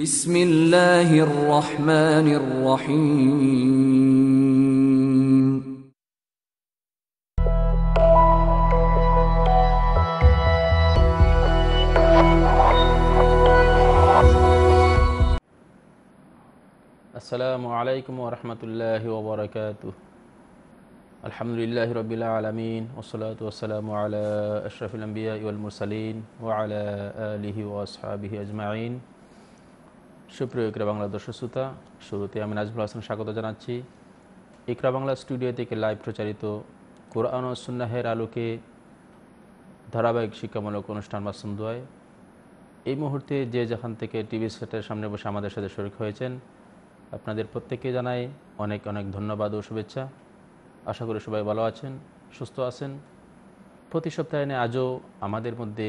بسم الله الرحمن الرحيم. السلام عليكم ورحمة الله وبركاته. الحمد لله رب العالمين والصلاة والسلام على أشرف الأنبياء والمرسلين وعلى آله وأصحابه أجمعين. সুপ্রিয় ইকরা বাংলা দর্শক শ্রোতা, শুরুতে আমি নাজমুল হাসান স্বাগত জানাচ্ছি। ইকরা বাংলা স্টুডিও থেকে লাইভ প্রচারিত কোরআন ও সুন্নাহের আলোকে ধারাবাহিক শিক্ষামূলক অনুষ্ঠান মাসুম দোয়ায়। এই মুহূর্তে যে যেখান থেকে টিভি সেটের সামনে বসে আমাদের সাথে শরিক হয়েছেন, আপনাদের প্রত্যেককে জানাই অনেক অনেক ধন্যবাদ ও শুভেচ্ছা। আশা করি সবাই ভালো আছেন, সুস্থ আছেন। প্রতি সপ্তাহে আজও আমাদের মধ্যে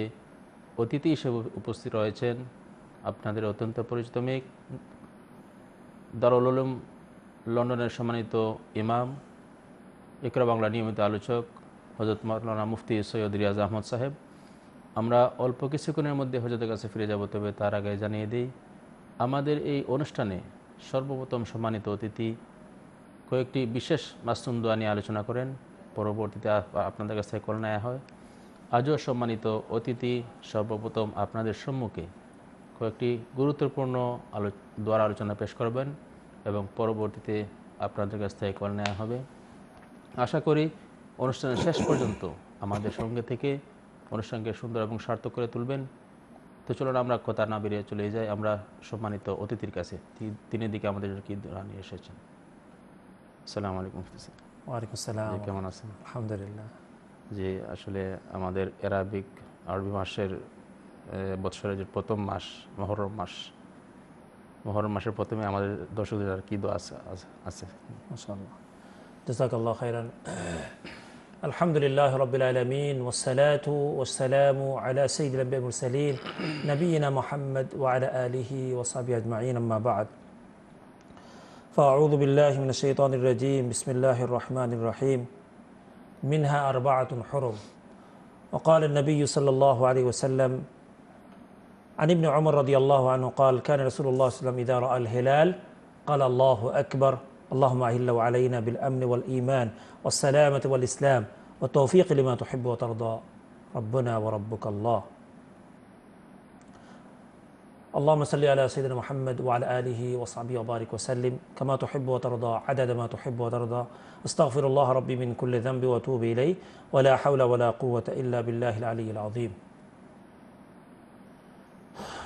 অতিথি হিসেবে উপস্থিত রয়েছেন আপনাদের অত্যন্ত পরিচিত মেঘ দারুল উলুম, লন্ডনের সম্মানিত ইমাম, ইকরা বাংলা নিয়মিত আলোচক হজরত মাওলানা মুফতি সৈয়দ রিয়াজ আহমদ সাহেব। আমরা অল্প কিছুক্ষণের মধ্যে হজরতের কাছে ফিরে যাব, তবে তার আগে জানিয়ে দিই, আমাদের এই অনুষ্ঠানে সর্বপ্রথম সম্মানিত অতিথি কয়েকটি বিশেষ মাসুম দোয়া নিয়ে আলোচনা করেন। পরবর্তীতে আপনাদের কাছে থেকে কল নেওয়া হয়। আজও সম্মানিত অতিথি সর্বপ্রথম আপনাদের সম্মুখে কয়েকটি গুরুত্বপূর্ণ আলো দ্বারা আলোচনা পেশ করবেন এবং পরবর্তীতে আপনাদের কাছ থেকে কল নেওয়া হবে। আশা করি অনুষ্ঠানের শেষ পর্যন্ত আমাদের সঙ্গে থেকে অনুষ্ঠানকে সুন্দর এবং সার্থক করে তুলবেন। তো চলুন আমরা কথা না বেরিয়ে চলে যাই। আমরা সম্মানিত অতিথির কাছে। তিনি দিকে আমাদের কি নিয়ে এসেছেন? আসসালামু আলাইকুম ওয়ালাইকুম আসসালাম কেমন আছেন? আলহামদুলিল্লাহ। যে আসলে আমাদের অ্যারাবিক আরবি মাসের বৎসরের যে প্রথম মাস মহরম মাস মহরম মাসের প্রথমে আমাদের দর্শকদের আর কি দোয়া আছে আছে- আছে মাশাআল্লাহ জাযাকাল্লাহু খাইরান আলহামদুলিল্লাহ রাব্বিল আলামিন والصلاه والسلام على سيد الانبياء والمرسلين نبينا محمد وعلى اله وصحبه اجمعين اما بعد فاعوذ بالله من الشيطان الرجيم بسم الله الرحمن الرحيم منها اربعه حرم وقال النبي صلى الله عليه وسلم عن ابن عمر رضي الله عنه قال كان رسول الله صلى الله عليه وسلم إذا رأى الهلال قال الله أكبر اللهم أهله علينا بالأمن والإيمان والسلامة والإسلام والتوفيق لما تحب وترضى ربنا وربك الله. اللهم صل على سيدنا محمد وعلى آله وصحبه وبارك وسلم كما تحب وترضى عدد ما تحب وترضى. استغفر الله ربي من كل ذنب وأتوب إليه ولا حول ولا قوة إلا بالله العلي العظيم.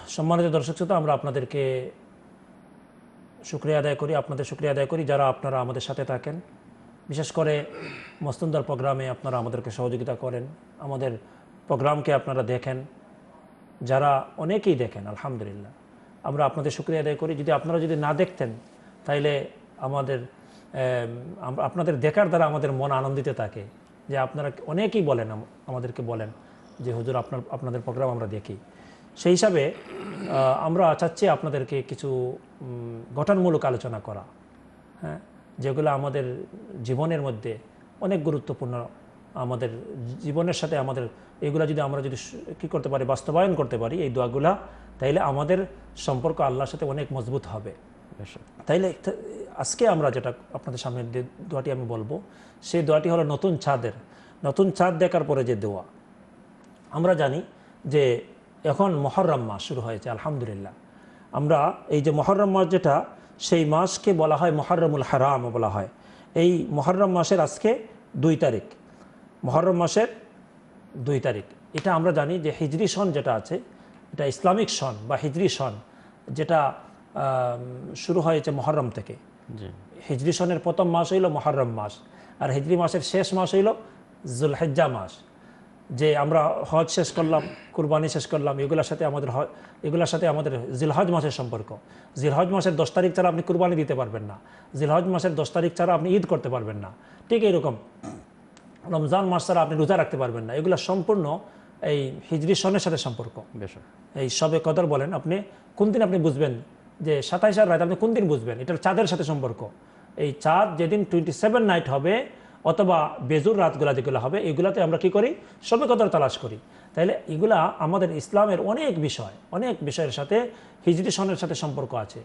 সম্মানিত দর্শক শ্রোতা, আমরা আপনাদেরকে শুক্রিয়া আদায় করি, আপনাদের শুক্রিয়া আদায় করি যারা আপনারা আমাদের সাথে থাকেন। বিশেষ করে মস্তুন্দার প্রোগ্রামে আপনারা আমাদেরকে সহযোগিতা করেন, আমাদের প্রোগ্রামকে আপনারা দেখেন, যারা অনেকেই দেখেন, আলহামদুলিল্লাহ। আমরা আপনাদের শুক্রিয়া আদায় করি। যদি আপনারা যদি না দেখতেন, তাইলে আমাদের আপনাদের দেখার দ্বারা আমাদের মন আনন্দিত থাকে। যে আপনারা অনেকেই বলেন, আমাদেরকে বলেন যে, হুজুর, আপনার, আপনাদের প্রোগ্রাম আমরা দেখি। সেই হিসাবে আমরা চাচ্ছি আপনাদেরকে কিছু গঠনমূলক আলোচনা করা হ্যাঁ? যেগুলো আমাদের জীবনের মধ্যে অনেক গুরুত্বপূর্ণ আমাদের জীবনের সাথে আমাদের এগুলো যদি আমরা যদি কী করতে পারি বাস্তবায়ন করতে পারি এই দোয়াগুলা তাইলে আমাদের সম্পর্ক আল্লাহর সাথে অনেক মজবুত হবে। তাইলে আজকে আমরা যেটা আপনাদের সামনে যে দোয়াটি আমি বলব সেই দোয়াটি হলো নতুন ছাদের নতুন ছাদ দেখার পরে যে দোয়া। আমরা জানি যে এখন মহরম মাস শুরু হয়েছে আলহামদুলিল্লাহ। আমরা এই যে মহরম মাস যেটা সেই মাসকে বলা হয় মহরমুল হারাম বলা হয়। এই মহরম মাসের আজকে দুই তারিখ। মহরম মাসের দুই তারিখ। এটা আমরা জানি যে হিজরি সন যেটা আছে এটা ইসলামিক সন বা হিজরি সন যেটা শুরু হয়েছে মহরম থেকে। হিজরি সনের প্রথম মাস হইল মহরম মাস আর হিজরি মাসের শেষ মাস হইল জুলহেজ্জা মাস। যে আমরা হজ শেষ করলাম কুরবানি শেষ করলাম এগুলোর সাথে আমাদের এগুলোর সাথে আমাদের জিলহজ মাসের সম্পর্ক। জিলহজ মাসের দশ তারিখ ছাড়া আপনি কুরবানি দিতে পারবেন না। জিলহজ মাসের দশ তারিখ ছাড়া আপনি ঈদ করতে পারবেন না। ঠিক এইরকম। রমজান মাস ছাড়া আপনি রোজা রাখতে পারবেন না। এগুলো সম্পূর্ণ এই হিজরি সনের সাথে সম্পর্ক। বেশ। এই সবে কদর বলেন আপনি কোন দিন আপনি বুঝবেন যে সাতাইশ আর রাত আপনি কোন দিন বুঝবেন? এটার চাঁদের সাথে সম্পর্ক। এই চাঁদ যেদিন টোয়েন্টি সেভেন নাইট হবে অথবা বেজুর রাতগুলা যেগুলো হবে এগুলাতে আমরা কি করি? কদর তালাশ করি। তাইলে এগুলা আমাদের ইসলামের অনেক বিষয় অনেক বিষয়ের সাথে হিজরি সনের সাথে সম্পর্ক আছে।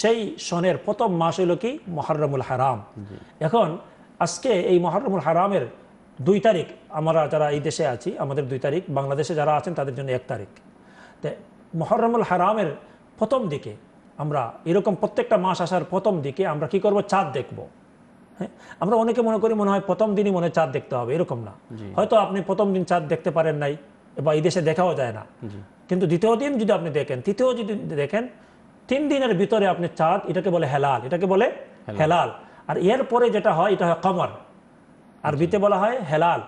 সেই সনের প্রথম মাস হইল কি? মহরমুল হারাম। এখন আজকে এই মহরমুল হারামের দুই তারিখ আমরা যারা এই দেশে আছি আমাদের দুই তারিখ বাংলাদেশে যারা আছেন তাদের জন্য এক তারিখ। তো মহরমুল হারামের প্রথম দিকে আমরা এরকম প্রত্যেকটা মাস আসার প্রথম দিকে আমরা কি করব? চাঁদ দেখব। হ্যাঁ? আমরা অনেকে মনে করি মনে হয় প্রথম দিনই মনে চাঁদ দেখতে হবে এরকম না। হয়তো আপনি প্রথম দিন চাঁদ দেখতে পারেন নাই বা এই দেশে দেখাও যায় না। কিন্তু দ্বিতীয় দিন যদি আপনি দেখেন তৃতীয় যদি দেখেন তিন দিনের ভিতরে আপনি চাঁদ এটাকে বলে হেলাল এটাকে বলে হেলাল। আর এর পরে যেটা হয় এটা হয় কমর। আরবিতে বলা হয় হেলাল।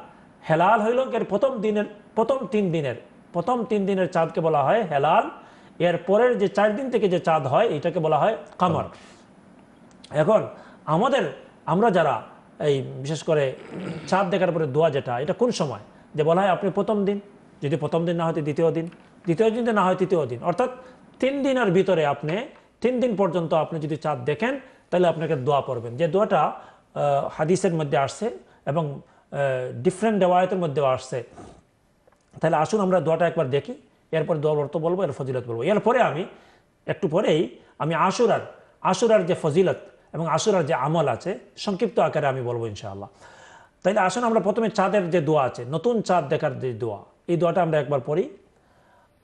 হেলাল হইল এর প্রথম দিনের প্রথম তিন দিনের প্রথম তিন দিনের চাঁদকে বলা হয় হেলাল। এর পরের যে চার দিন থেকে যে চাঁদ হয় এটাকে বলা হয় কামর। এখন আমাদের আমরা যারা এই বিশেষ করে চাঁদ দেখার পরে দোয়া যেটা, এটা কোন সময়? যে বলা হয় আপনি প্রথম দিন, যদি প্রথম দিন না হয় দ্বিতীয় দিন দ্বিতীয় দিন না হয় তৃতীয় দিন। অর্থাৎ তিন দিনের ভিতরে আপনি, তিন দিন পর্যন্ত আপনি যদি চাঁদ দেখেন, তাহলে আপনাকে দোয়া পড়বেন। যে দোয়াটা হাদিসের মধ্যে আসছে এবং ডিফারেন্ট দেওয়ায়তের মধ্যেও আসছে। তাহলে আসুন আমরা দোয়াটা একবার দেখি, এরপর দোয়ার অর্থ বলব, এর ফজিলত বলব। এরপরে আমি, একটু পরেই আমি আশুরার আশুরার যে ফজিলত এবং আশুরার যে আমল আছে সংক্ষিপ্ত আকারে আমি বলবো ইনশাআল্লাহ তাইলে আসুন আমরা প্রথমে চাঁদের যে দোয়া আছে নতুন চাঁদ দেখার যে দোয়া এই দোয়াটা আমরা একবার পড়ি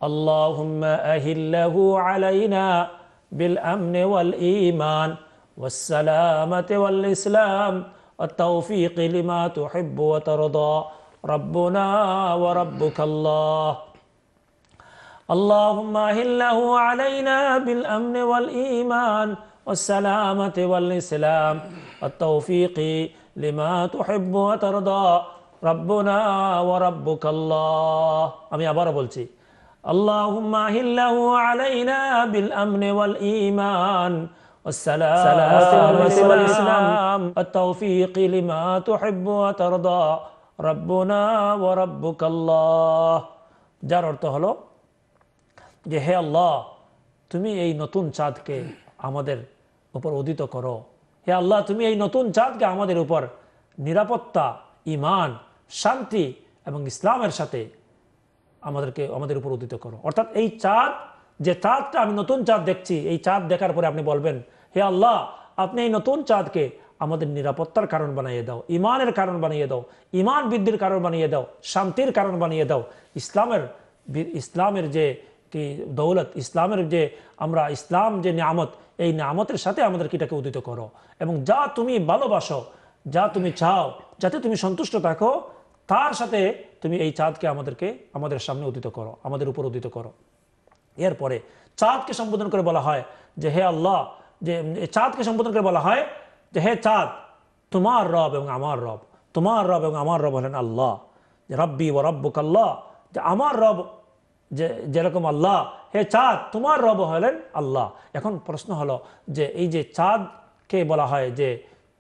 اللهم أهله علينا بالأمن والإيمان والسلامة والإسلام والتوفيق لما تحب وترضى ربنا وربك الله اللهم أهله علينا بالأمن والإيمان والسلامة والإسلام والتوفيق لما تحب وترضى ربنا وربك الله আমি আবার বলছি اللهم أهله علينا بالأمن والإيمان والسلامة والإسلام التوفيق لما تحب وترضى ربنا وربك الله যার অর্থ হলো যে হে আল্লাহ তুমি এই নতুন চাঁদকে আমাদের উপর উদিত করো। হে আল্লাহ, তুমি এই নতুন চাঁদকে আমাদের উপর নিরাপত্তা ইমান শান্তি এবং ইসলামের সাথে আমাদেরকে, আমাদের উপর উদিত করো। অর্থাৎ এই চাঁদ, যে চাঁদটা আমি নতুন চাঁদ দেখছি, এই চাঁদ দেখার পরে আপনি বলবেন, হে আল্লাহ, আপনি এই নতুন চাঁদকে আমাদের নিরাপত্তার কারণ বানিয়ে দাও ইমানের কারণ বানিয়ে দাও ইমান বৃদ্ধির কারণ বানিয়ে দাও, শান্তির কারণ বানিয়ে দাও, ইসলামের ইসলামের যে কি দৌলত, ইসলামের যে আমরা ইসলাম যে নিয়ামত, এই নিয়ামতের সাথে আমাদেরকে এটাকে উদিত করো। এবং যা তুমি ভালোবাসো, যা তুমি চাও, যাতে তুমি সন্তুষ্ট থাকো, তার সাথে তুমি এই চাঁদকে আমাদেরকে, আমাদের সামনে উদিত করো, আমাদের উপর উদিত করো। এরপরে চাঁদকে সম্বোধন করে বলা হয় যে, হে আল্লাহ, যে চাঁদকে সম্বোধন করে বলা হয় যে, হে চাঁদ, তোমার রব এবং আমার রব, তোমার রব এবং আমার রব হলেন আল্লাহ। যে, রব্বি ও রব্বুক আল্লাহ যে, আমার রব যে যেরকম আল্লাহ, হে চাঁদ, তোমার রব হলেন আল্লাহ। এখন প্রশ্ন হলো যে এই যে চাঁদকে বলা হয় যে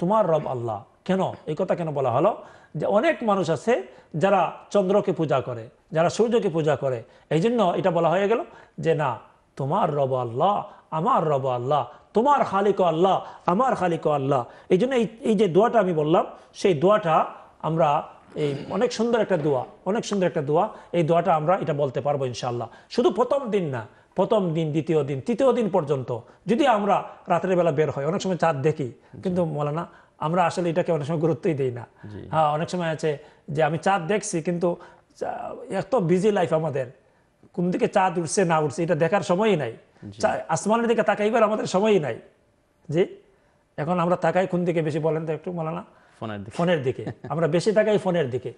তোমার রব আল্লাহ, কেন? এই কথা কেন বলা হলো? যে অনেক মানুষ আছে যারা চন্দ্রকে পূজা করে, যারা সূর্যকে পূজা করে। এই জন্য এটা বলা হয়ে গেল যে না, তোমার রব আল্লাহ, আমার রব আল্লাহ, তোমার খালিক আল্লাহ, আমার খালিক আল্লাহ। এই জন্য এই এই যে দোয়াটা আমি বললাম, সেই দোয়াটা আমরা এই অনেক সুন্দর একটা দোয়া অনেক সুন্দর একটা দোয়া। এই দোয়াটা আমরা এটা বলতে পারব ইনশাল্লাহ শুধু প্রথম দিন না প্রথম দিন দ্বিতীয় দিন তৃতীয় দিন পর্যন্ত যদি আমরা রাতের বেলা বের হয় অনেক সময় চাঁদ দেখি কিন্তু না আমরা আসলে এটাকে অনেক সময় গুরুত্বই দিই না। হ্যাঁ অনেক সময় আছে যে আমি চাঁদ দেখছি কিন্তু এত বিজি লাইফ আমাদের। কোন দিকে চাঁদ উঠছে না উঠছে এটা দেখার সময়ই নাই। আসমানের দিকে তাকাইবার আমাদের সময়ই নাই। জি? এখন আমরা তাকাই কোন দিকে বেশি বলেন তো একটু মালানা? ফোনের দিকে। ফোনের দিকে। আমরা বেশি তাকাই ফোনের দিকে।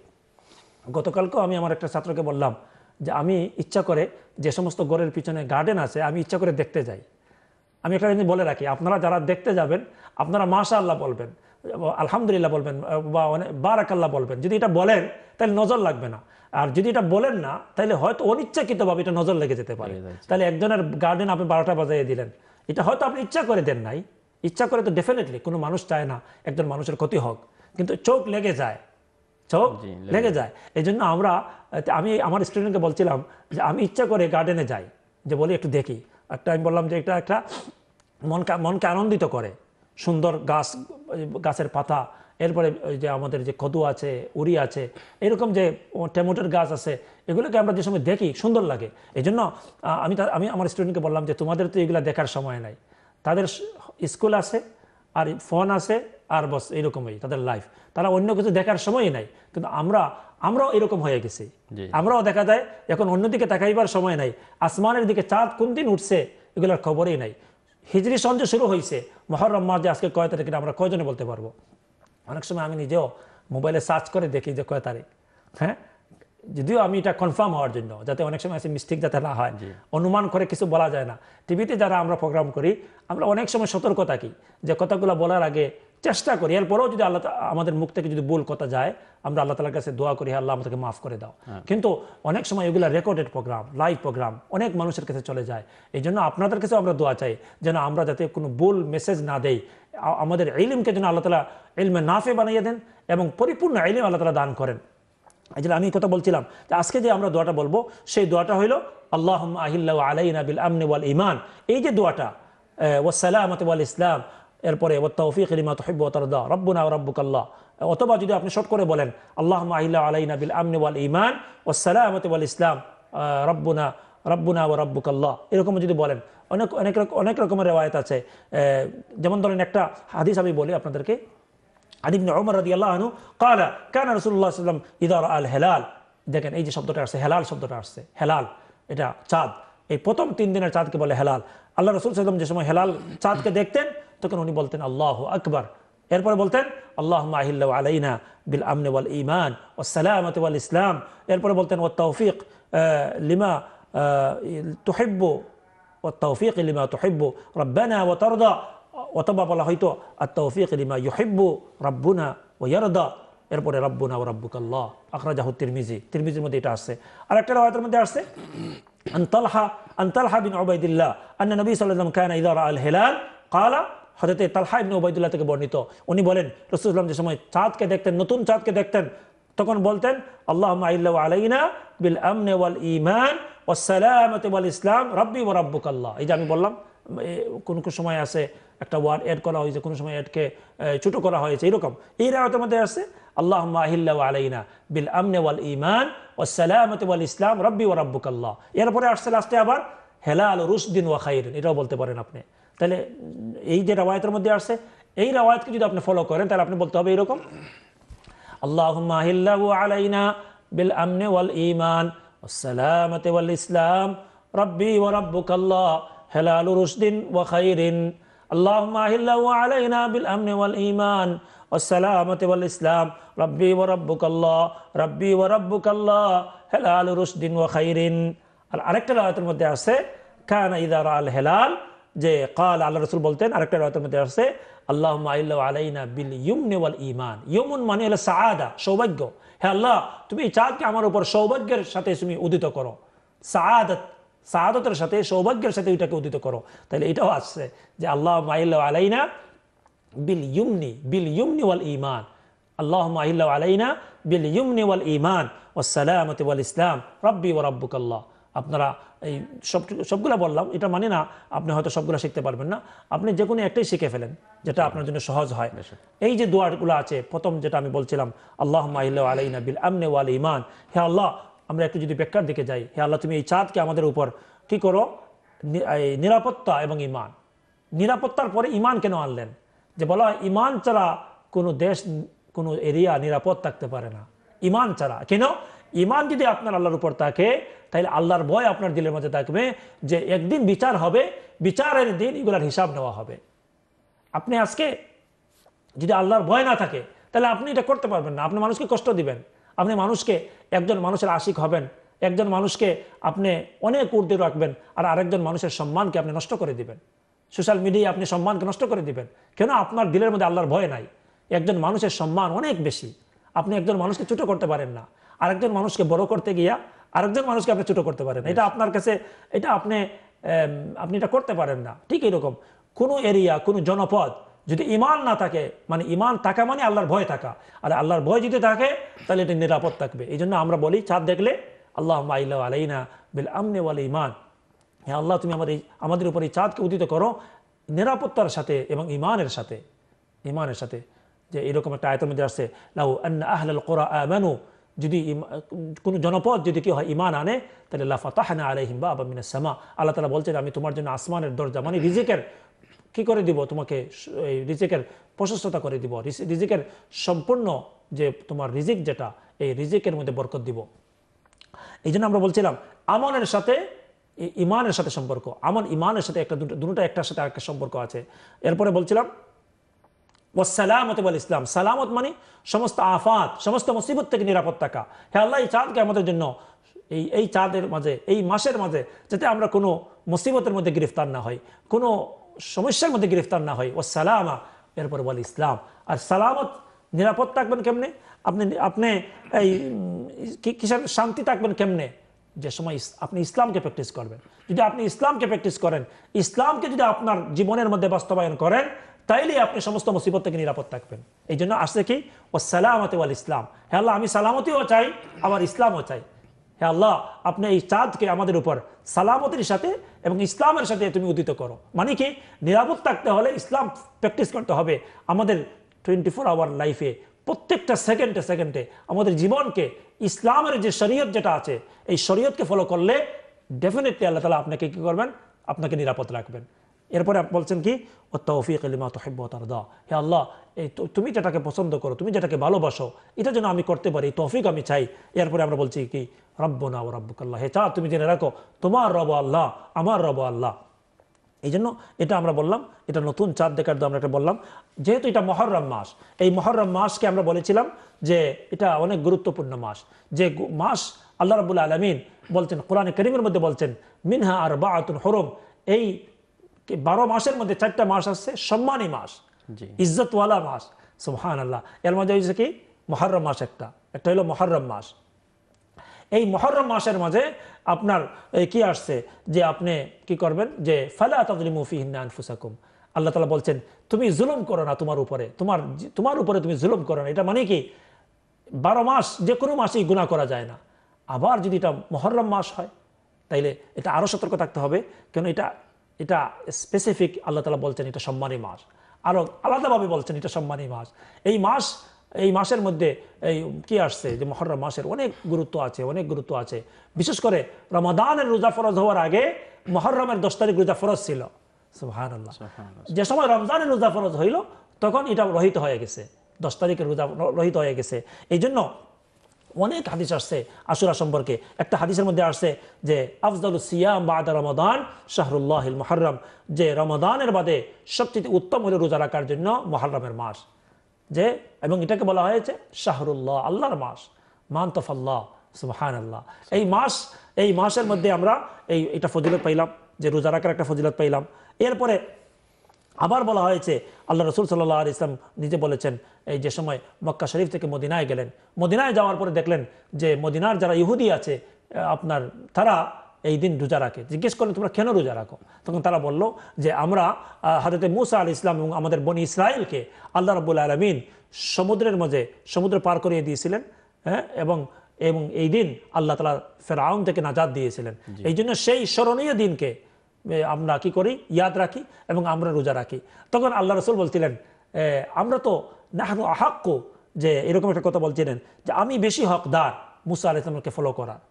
গতকালকেও আমি আমার একটা ছাত্রকে বললাম যে আমি ইচ্ছা করে যে সমস্ত ঘরের পিছনে গার্ডেন আছে আমি ইচ্ছা করে দেখতে যাই। আমি একটা জিনিস বলে রাখি আপনারা যারা দেখতে যাবেন আপনারা মাশা আল্লাহ বলবেন আলহামদুলিল্লাহ বলবেন বা অনেক বারাকাল্লাহ বলবেন। যদি এটা বলেন তাহলে নজর লাগবে না। আর যদি এটা বলেন না তাহলে হয়তো অনিচ্ছাকৃতভাবে এটা নজর লেগে যেতে পারে। তাহলে একজনের গার্ডেন আপনি বারোটা বাজাইয়ে দিলেন। এটা হয়তো আপনি ইচ্ছা করে দেন নাই ইচ্ছা করে তো ডেফিনেটলি কোনো মানুষ চায় না একজন মানুষের ক্ষতি হোক কিন্তু চোখ লেগে যায় চোখ লেগে যায়। এই জন্য আমরা আমি আমার স্টুডেন্টকে বলছিলাম যে আমি ইচ্ছা করে গার্ডেনে যাই যে বলি একটু দেখি। একটা আমি বললাম যে এটা একটা মনকে মনকে আনন্দিত করে। সুন্দর গাছ গাছের পাতা এরপরে ওই যে আমাদের যে কদু আছে উড়ি আছে এরকম যে টমেটোর গাছ আছে এগুলোকে আমরা যে সময় দেখি সুন্দর লাগে। এই জন্য আমি আমি আমার স্টুডেন্টকে বললাম যে তোমাদের তো এগুলো দেখার সময় নাই। তাদের স্কুল আছে আর ফোন আছে আর বস এরকমই তাদের লাইফ তারা অন্য কিছু দেখার সময়ই নাই কিন্তু আমরা আমরাও এরকম হয়ে গেছি। আমরাও দেখা যায় এখন অন্যদিকে তাকাইবার সময় নাই। আসমানের দিকে চাঁদ কোন দিন উঠছে এগুলোর খবরই নাই। হিজরি সঞ্জ শুরু হয়েছে মহরম মাস যে আজকে কয় তারিখ আমরা কয়জনে বলতে পারব? অনেক সময় আমি নিজেও মোবাইলে সার্চ করে দেখি যে কয় তারিখ হ্যাঁ? যদিও আমি এটা কনফার্ম হওয়ার জন্য যাতে অনেক সময় আছে মিস্টেক যাতে না হয়। অনুমান করে কিছু বলা যায় না। টিভিতে যারা আমরা প্রোগ্রাম করি আমরা অনেক সময় সতর্ক থাকি যে কথাগুলো বলার আগে চেষ্টা করি। এরপরেও যদি আল্লাহ আমাদের মুখ থেকে যদি ভুল কথা যায় আমরা আল্লাহ তালার কাছে দোয়া করি আল্লাহ আমাদেরকে মাফ করে দাও। কিন্তু অনেক সময় এগুলো রেকর্ডেড প্রোগ্রাম লাইভ প্রোগ্রাম অনেক মানুষের কাছে চলে যায়। এই জন্য আপনাদের কাছেও আমরা দোয়া চাই যেন আমরা যাতে কোনো ভুল মেসেজ না দেই। আমাদের ইলিমকে যেন আল্লাহ তালা ইলমে নাফে বানিয়ে দেন এবং পরিপূর্ণ ইলিম আল্লাহ তালা দান করেন। এই জন্য আমি কথা বলছিলাম যে আজকে যে আমরা দোয়াটা বলব, সেই দোয়াটা হইল আল্লাহ আহিল্লা আলাইনা বিল আমনে ওয়াল ইমান এই যে দোয়াটা ওসালামত ওয়াল ইসলাম। এরপরে ও তৌফিক লিমা তহিব তরদা। রব্বুনা রব্বুকাল্লাহ। অথবা যদি আপনি শর্ট করে বলেন আল্লাহ আহিল্লা আলাইনা বিল আমনে ওয়াল ইমান ওসালামত ওয়াল ইসলাম। রব্বুনা রব্বুনা ও রব্বুকাল্লাহ। এরকম যদি বলেন, অনেক অনেক অনেক রকমের রেওয়ায়ত আছে। যেমন ধরেন একটা হাদিস আমি বলি আপনাদেরকে عن ابن عمر رضي الله عنه قال كان رسول الله صلى الله عليه وسلم اذا راى الهلال দেখেন এই যে শব্দটা আসছে হেলাল শব্দটা আসছে হেলাল এটা চাঁদ এই প্রথম তিন দিনের চাঁদকে বলে হেলাল আল্লাহ রসুল সাল্লাম যে সময় হেলাল চাঁদকে দেখতেন তখন উনি বলতেন আল্লাহ আকবার এরপরে বলতেন আল্লাহ আহিল্লা আলাইনা বিল আমনে ওয়াল ইমান ও সালামত ওয়াল ইসলাম এরপরে বলতেন ও তৌফিক লিমা তুহিব্বু والتوفيق لما تحب ربنا وترضى অথবা বলা হয়তো আত্মফিক লিমা ইহেব্বু রাব্বুনা ও ইয়ারদা এরপরে রাব্বুনা ও রাব্বুকাল্লাহ আখরাজাহ তিরমিজি, তিরমিজির মধ্যে এটা আসছে। আর একটা রায়তের মধ্যে আসছে আন্তালহা আন্তালহা বিন ওবায়দুল্লাহ আন্না নবী সাল্লাম কায়না ইদার আল হেলাল কালা হজরতে তালহা ইবনে ওবায়দুল্লাহ থেকে বর্ণিত। উনি বলেন রসুলাম যে সময় চাঁদকে দেখতেন, নতুন চাঁদকে দেখতেন, তখন বলতেন আল্লাহ আলাইনা বিল আমনে ওয়াল ইমান ওয়াসালামতে ওয়াল ইসলাম, রব্বি ও রাব্বুকাল্লাহ এই যে আমি বললাম কোন কোন সময় আছে একটা ওয়ার্ড অ্যাড করা হয়েছে কোন সময় অ্যাডকে ছোট করা হয়েছে এরকম এই রায়তের মধ্যে আছে আল্লাহ আহিল্লা আলাইনা বিল আমনে ওয়াল ইমান ও সালামত ওয়াল ইসলাম, রব্বি ও রব্বুকাল্লাহ। এরপরে আসছে লাস্টে আবার হেলা আল রুসদিন ওয়া খাইরিন, এটাও বলতে পারেন আপনি। তাহলে, এই যে রায়তের মধ্যে আসছে, এই রাওয়ায়তকে যদি আপনি ফলো করেন, তাহলে আপনি বলতে হবে এরকম আল্লাহ আহিল্লা আলাইনা বিল আমনে ওয়াল ইমান ও সালামত ওয়াল ইসলাম, রব্বি ও রব্বুকাল্লাহ। الله هلال رشد وخير اللهم أهله علينا بالأمن والإيمان والسلامة والإسلام ربي وربك الله ربي وربك الله هلال رشد وخير আর আরেকটা রায়তের মধ্যে আছে কানা ইদা আল হেলাল যে কাল আল্লাহ রসুল বলতেন আরেকটা রায়তের মধ্যে আছে আল্লাহ আলাইনা বিল ইউমনে ওয়াল ইমান ইয়মুন মানে হলো সাআদা সৌভাগ্য হ্যাঁ আল্লাহ তুমি এই চাঁদকে আমার উপর সৌভাগ্যের সাথে তুমি উদিত করো সাআদত সাআদতের সাথে সৌভাগ্যের সাথে ওইটাকে উদিত করো। তাহলে এটাও আসছে যে আল্লাহ মাইল্লা আলাইনা বিল ইউমনি বিল ইউমনি ওয়াল ইমান আল্লাহ মাহিল্লা আলাইনা বিল ইউমনি ওয়াল ইমান ওয়াসালামত ওয়াল ইসলাম রব্বি ও রব্বুকাল্লাহ আপনারা এই সব সবগুলা বললাম এটা মানে না আপনি হয়তো সবগুলা শিখতে পারবেন না। আপনি যে কোনো একটাই শিখে ফেলেন যেটা আপনার জন্য সহজ হয়। এই যে দোয়ারগুলো আছে প্রথম যেটা আমি বলছিলাম আল্লাহ মাহিল্লা আলাইনা বিল আমনে ওয়াল ইমান হে আল্লাহ আমরা একটু যদি বেকার দিকে যাই, হে আল্লাহ, তুমি এই চাঁদকে আমাদের উপর কি করো? নিরাপত্তা এবং ইমান নিরাপত্তার পরে ইমান কেন আনলেন? যে বলা হয় ইমান ছাড়া কোনো দেশ, কোনো এরিয়া নিরাপদ থাকতে পারে না। ইমান ছাড়া। কেন? ইমান যদি আপনার আল্লাহর উপর থাকে তাহলে আল্লাহর ভয় আপনার দিলের মধ্যে থাকবে যে একদিন বিচার হবে, বিচারের দিন এগুলার হিসাব নেওয়া হবে। আপনি আজকে যদি আল্লাহর ভয় না থাকে তাহলে আপনি এটা করতে পারবেন না। আপনি মানুষকে কষ্ট দিবেন। আপনি মানুষকে, একজন মানুষের আশিক হবেন, একজন মানুষকে আপনি অনেক ঊর্ধ্বে রাখবেন, আর আরেকজন মানুষের সম্মানকে আপনি নষ্ট করে দিবেন। সোশ্যাল মিডিয়ায় আপনি সম্মানকে নষ্ট করে দিবেন। কেন? আপনার দিলের মধ্যে আল্লাহর ভয় নাই। একজন মানুষের সম্মান অনেক বেশি। আপনি একজন মানুষকে ছোটো করতে পারেন না। আরেকজন মানুষকে বড় করতে গিয়া আরেকজন মানুষকে আপনি ছোটো করতে পারেন এটা আপনার কাছে, এটা আপনি আপনি এটা করতে পারেন না। ঠিক এরকম কোনো এরিয়া, কোনো জনপদ যদি ইমান না থাকে মানে ইমান থাকা মানে আল্লাহর ভয় থাকা। আর আল্লাহর ভয় যদি থাকে, তাহলে এটা নিরাপদ থাকবে। এই জন্য আমরা বলি, চাঁদ দেখলে আল্লাহ আইলা আলাইনা বিল আমনে ওয়াল ইমান হ্যাঁ আল্লাহ, তুমি আমাদের আমাদের উপর এই চাঁদকে উদিত করো নিরাপত্তার সাথে এবং ইমানের সাথে ইমানের সাথে। যে এরকম একটা আয়তের মধ্যে আসছে, লাউ আন্না আহলাল কোরআ আমানু। যদি কোনো জনপদ যদি কেউ হয় ইমান আনে, তাহলে লাফাতাহানা আলাইহিম বা আবামিনা সামা। আল্লাহ তালা বলছেন, আমি তোমার জন্য আসমানের দরজা মানে রিজিকের কি করে দিব? তোমাকে এই রিজিকের প্রশস্ততা করে দিব। রিজ- রিজিকের সম্পূর্ণ যে তোমার রিজিক যেটা, এই রিজিকের মধ্যে বরকত দিব। এই জন্য আমরা বলছিলাম, আমলের সাথে ইমানের সাথে সম্পর্ক। আমল, ইমানের সাথে একটা দুটো দুটো একটার সাথে আরেকটা সম্পর্ক আছে। এরপরে বলছিলাম ও সালামত বল ইসলাম। সালামত মানে সমস্ত আফাত, সমস্ত মুসিবত থেকে নিরাপদ থাকা হ্যাঁ আল্লাহ, এই চাঁদকে আমাদের জন্য, এই এই চাঁদের মাঝে, এই মাসের মাঝে, যাতে আমরা কোনো মুসিবতের মধ্যে গ্রেফতার না হয় কোনো সমস্যার মধ্যে গ্রেফতার না হয়। ও সালামা, এরপরে বল ইসলাম। আর সালামত, নিরাপদ থাকবেন কেমনে? আপনি আপনি এই কিসের, শান্তি থাকবেন কেমনে? যে সময় আপনি ইসলামকে প্র্যাকটিস করবেন। যদি আপনি ইসলামকে প্র্যাকটিস করেন, ইসলামকে যদি আপনার জীবনের মধ্যে বাস্তবায়ন করেন, তাইলে আপনি সমস্ত মুসিবত থেকে নিরাপদ থাকবেন। এই জন্য আসছে কি? ও সালামতে ওয়াল ইসলাম। হ্যাঁ আমি সালামতিও চাই আবার ইসলামও চাই। হ্যাঁ আল্লাহ, আপনি এই চাঁদকে আমাদের উপর সালামতির সাথে এবং ইসলামের সাথে তুমি উদিত করো। মানে কি? নিরাপদ থাকতে হলে ইসলাম প্র্যাকটিস করতে হবে। আমাদের টোয়েন্টি ফোর আওয়ার লাইফে প্রত্যেকটা সেকেন্ডে সেকেন্ডে আমাদের জীবনকে, ইসলামের যে শরীয়ত যেটা আছে, এই শরীয়তকে ফলো করলে ডেফিনেটলি আল্লাহ তালা আপনাকে কি করবেন? আপনাকে নিরাপদ রাখবেন। এরপরে বলছেন কি ও তৌফিক আলিমা তহিব্ব দা হে আল্লাহ, এই তুমি যেটাকে পছন্দ করো, তুমি যেটাকে ভালোবাসো, এটা যেন আমি করতে পারি তৌফিক আমি চাই। এরপরে আমরা বলছি কি, রব্বনা ও রব্বুকাল্লাহ হে চা তুমি জেনে রাখো, তোমার রব আল্লাহ, আমার রব আল্লাহ। এই জন্য এটা আমরা বললাম, এটা নতুন চাঁদ দেখার আমরা এটা বললাম। যেহেতু এটা মহরম মাস, এই মহরম মাসকে আমরা বলেছিলাম যে এটা অনেক গুরুত্বপূর্ণ মাস। যে মাস আল্লাহ রাবুল আলমিন বলছেন, কোরআনে করিমের মধ্যে বলছেন, মিনহা আর বা বাতুন হরম। এই কি- বারো মাসের মধ্যে চারটা মাস আসছে সম্মানী মাস ইজ্জতওয়ালা মাস সুবহান আল্লাহ এর মধ্যে হয়েছে কি মহরম মাস একটা একটা হলো মহরম মাস। এই মহরম মাসের মাঝে আপনার কি আসছে যে আপনি কি করবেন যে ফালা তাজলিমু ফিহিন্না আনফুসাকুম। আল্লাহ তালা বলছেন তুমি জুলুম করো না তোমার উপরে তোমার তোমার উপরে তুমি জুলুম করো না। এটা মানে কি বারো মাস যে কোনো মাসেই গুণা করা যায় না। আবার যদি এটা মহরম মাস হয় তাইলে এটা আরও সতর্ক থাকতে হবে কেন এটা এটা স্পেসিফিক আল্লাহ তালা বলছেন এটা সম্মানী মাস। আরও আলাদাভাবে বলছেন এটা সম্মানী মাস। এই মাস এই মাসের মধ্যে এই কি আসছে যে মহরম মাসের অনেক গুরুত্ব আছে অনেক গুরুত্ব আছে। বিশেষ করে রমাদানের রোজা ফরজ হওয়ার আগে মহরমের দশ তারিখ রোজা ফরজ ছিল। আল্লাহ যে সময় রমজানের রোজা ফরজ হইল তখন এটা রহিত হয়ে গেছে। দশ তারিখের রোজা রহিত হয়ে গেছে। এই জন্য অনেক হাদিস আসছে আশুরা সম্পর্কে। একটা হাদিসের মধ্যে আসছে যে আফজাল সিয়াম বাদা রমাদান শাহরুল্লাহিল মহরম যে রমাদানের বাদে সবচেয়ে উত্তম হলো রোজা রাখার জন্য মহরমের মাস। যে, এবং এটাকে বলা হয়েছে শাহরুল্লাহ, আল্লাহর মাস, মান্তফাল্লাহ সুবহান আল্লাহ এই মাস, এই মাসের মধ্যে আমরা এই, এটা ফজিলত পাইলাম, যে রোজা রাখার একটা ফজিলত পাইলাম। এরপরে আবার বলা হয়েছে আল্লাহ রসুল সাল্লাহ আলি ইসলাম নিজে বলেছেন এই যে সময় মক্কা শরীফ থেকে মদিনায় গেলেন। মদিনায় যাওয়ার পরে দেখলেন যে মদিনার যারা ইহুদি আছে আপনার তারা এই দিন রোজা রাখে। জিজ্ঞেস করলেন তোমরা কেন রোজা রাখো? তখন তারা বলল যে আমরা হাজরতে মুসা আল ইসলাম এবং আমাদের বনি ইসরায়েলকে আল্লাহ রবুল আলমিন সমুদ্রের মাঝে সমুদ্র পার করিয়ে দিয়েছিলেন হ্যাঁ এবং এবং এই দিন আল্লাহ তালা ফেরাউন থেকে নাজাদ দিয়েছিলেন। এই জন্য সেই স্মরণীয় দিনকে আমরা কি করি? ইয়াদ রাখি এবং আমরা রোজা রাখি। তখন আল্লাহ রসুল বলছিলেন আমরা তো নাহানু আহাক্য যে এরকম একটা কথা বলছিলেন যে আমি বেশি হকদার মুসা আল ইসলামকে ফলো করার।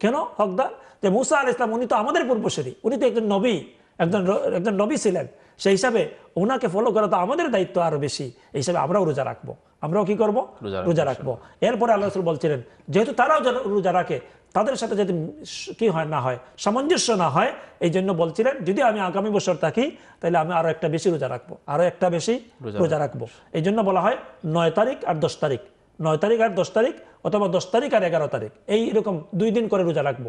কেন হকদার? যে মুসা আল ইসলাম উনি তো আমাদের পূর্বশরী উনি তো একজন নবী একজন একজন নবী ছিলেন। সেই হিসাবে ওনাকে ফলো করা তো আমাদের দায়িত্ব আরও বেশি। এই হিসাবে আমরাও রোজা রাখব। আমরাও কি করব? রোজা রাখব, এরপরে আল্লাহ রসুল বলছিলেন যেহেতু তারাও রোজা রাখে তাদের সাথে যদি কি হয় না হয় সামঞ্জস্য না হয় এই জন্য বলছিলেন যদি আমি আগামী বছর থাকি তাহলে আমি আরও একটা বেশি রোজা রাখব আরও একটা বেশি রোজা রোজা রাখব। এই জন্য বলা হয় নয় তারিখ আর দশ তারিখ। নয় তারিখ আর দশ তারিখ অথবা দশ তারিখ আর এগারো তারিখ এই রকম দুই দিন করে রোজা রাখব।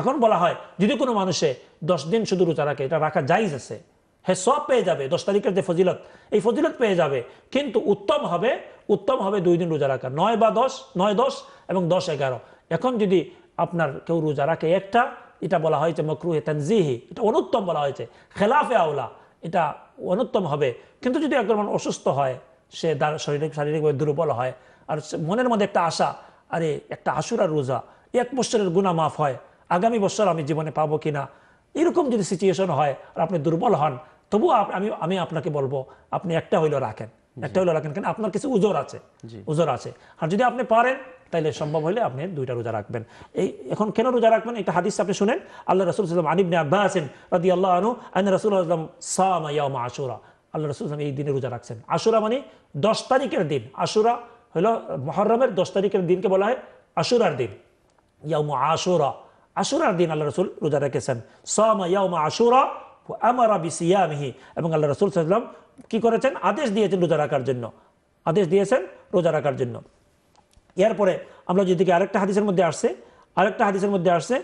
এখন বলা হয় যদি কোনো মানুষে দশ দিন শুধু রোজা রাখে এটা রাখা জাইজ আছে। হ্যাঁ সব পেয়ে যাবে দশ তারিখের যে ফজিলত এই ফজিলত পেয়ে যাবে কিন্তু উত্তম হবে উত্তম হবে দুই দিন রোজা রাখা নয় বা দশ নয় দশ এবং দশ এগারো। এখন যদি আপনার কেউ রোজা রাখে, একটা, এটা বলা হয়েছে মকরুহে তানজিহি, এটা অনুত্তম বলা হয়েছে। খেলাফে আওলা, এটা অনুত্তম হবে। কিন্তু যদি একজন মানুষ অসুস্থ হয়, সে শারীরিক, শারীরিকভাবে দুর্বল হয়, আর মনের মধ্যে একটা আশা, আরে, একটা আশুরার রোজা, এক বছরের গুণা মাফ হয়, আগামী বছর আমি জীবনে পাবো কিনা? এরকম যদি সিচুয়েশন হয়, আর আপনি দুর্বল হন, তবুও আমি আমি আপনাকে বলব, আপনি একটা হইলেও রাখেন। একটা হলো রাখেন কেন আপনার কিছু উজোর আছে। উজোর আছে। আর যদি আপনি পারেন তাহলে সম্ভব হলে আপনি দুইটা রোজা রাখবেন। এই এখন কেন রোজা রাখবেন? একটা হাদিস আপনি শুনেন আল্লাহ রসুল সাল্লাম আনিবনে আব্বাসেন রাদি আল্লাহ আনু আন রসুল আসলাম সামা ইয়ামা আশুরা। আল্লাহ রসুল সাল্লাম এই দিনে রোজা রাখছেন। আশুরা মানে দশ তারিখের দিন। আশুরা হলো মহরমের দশ তারিখের দিনকে বলা হয় আশুরার দিন। ইয়ামা আশুরা। আশুরার দিন আল্লাহ রসুল রোজা রেখেছেন। সামা ইয়ামা আশুরা আমারা বিসিয়ামিহি। এবং আল্লাহ রসুল সাল্লাম কি করেছেন আদেশ দিয়েছেন রোজা রাখার জন্য আদেশ দিয়েছেন রোজা রাখার জন্য এরপরে আমরা যেদিকে আরেকটা হাদিসের মধ্যে আসছে আরেকটা হাদিসের মধ্যে আসছে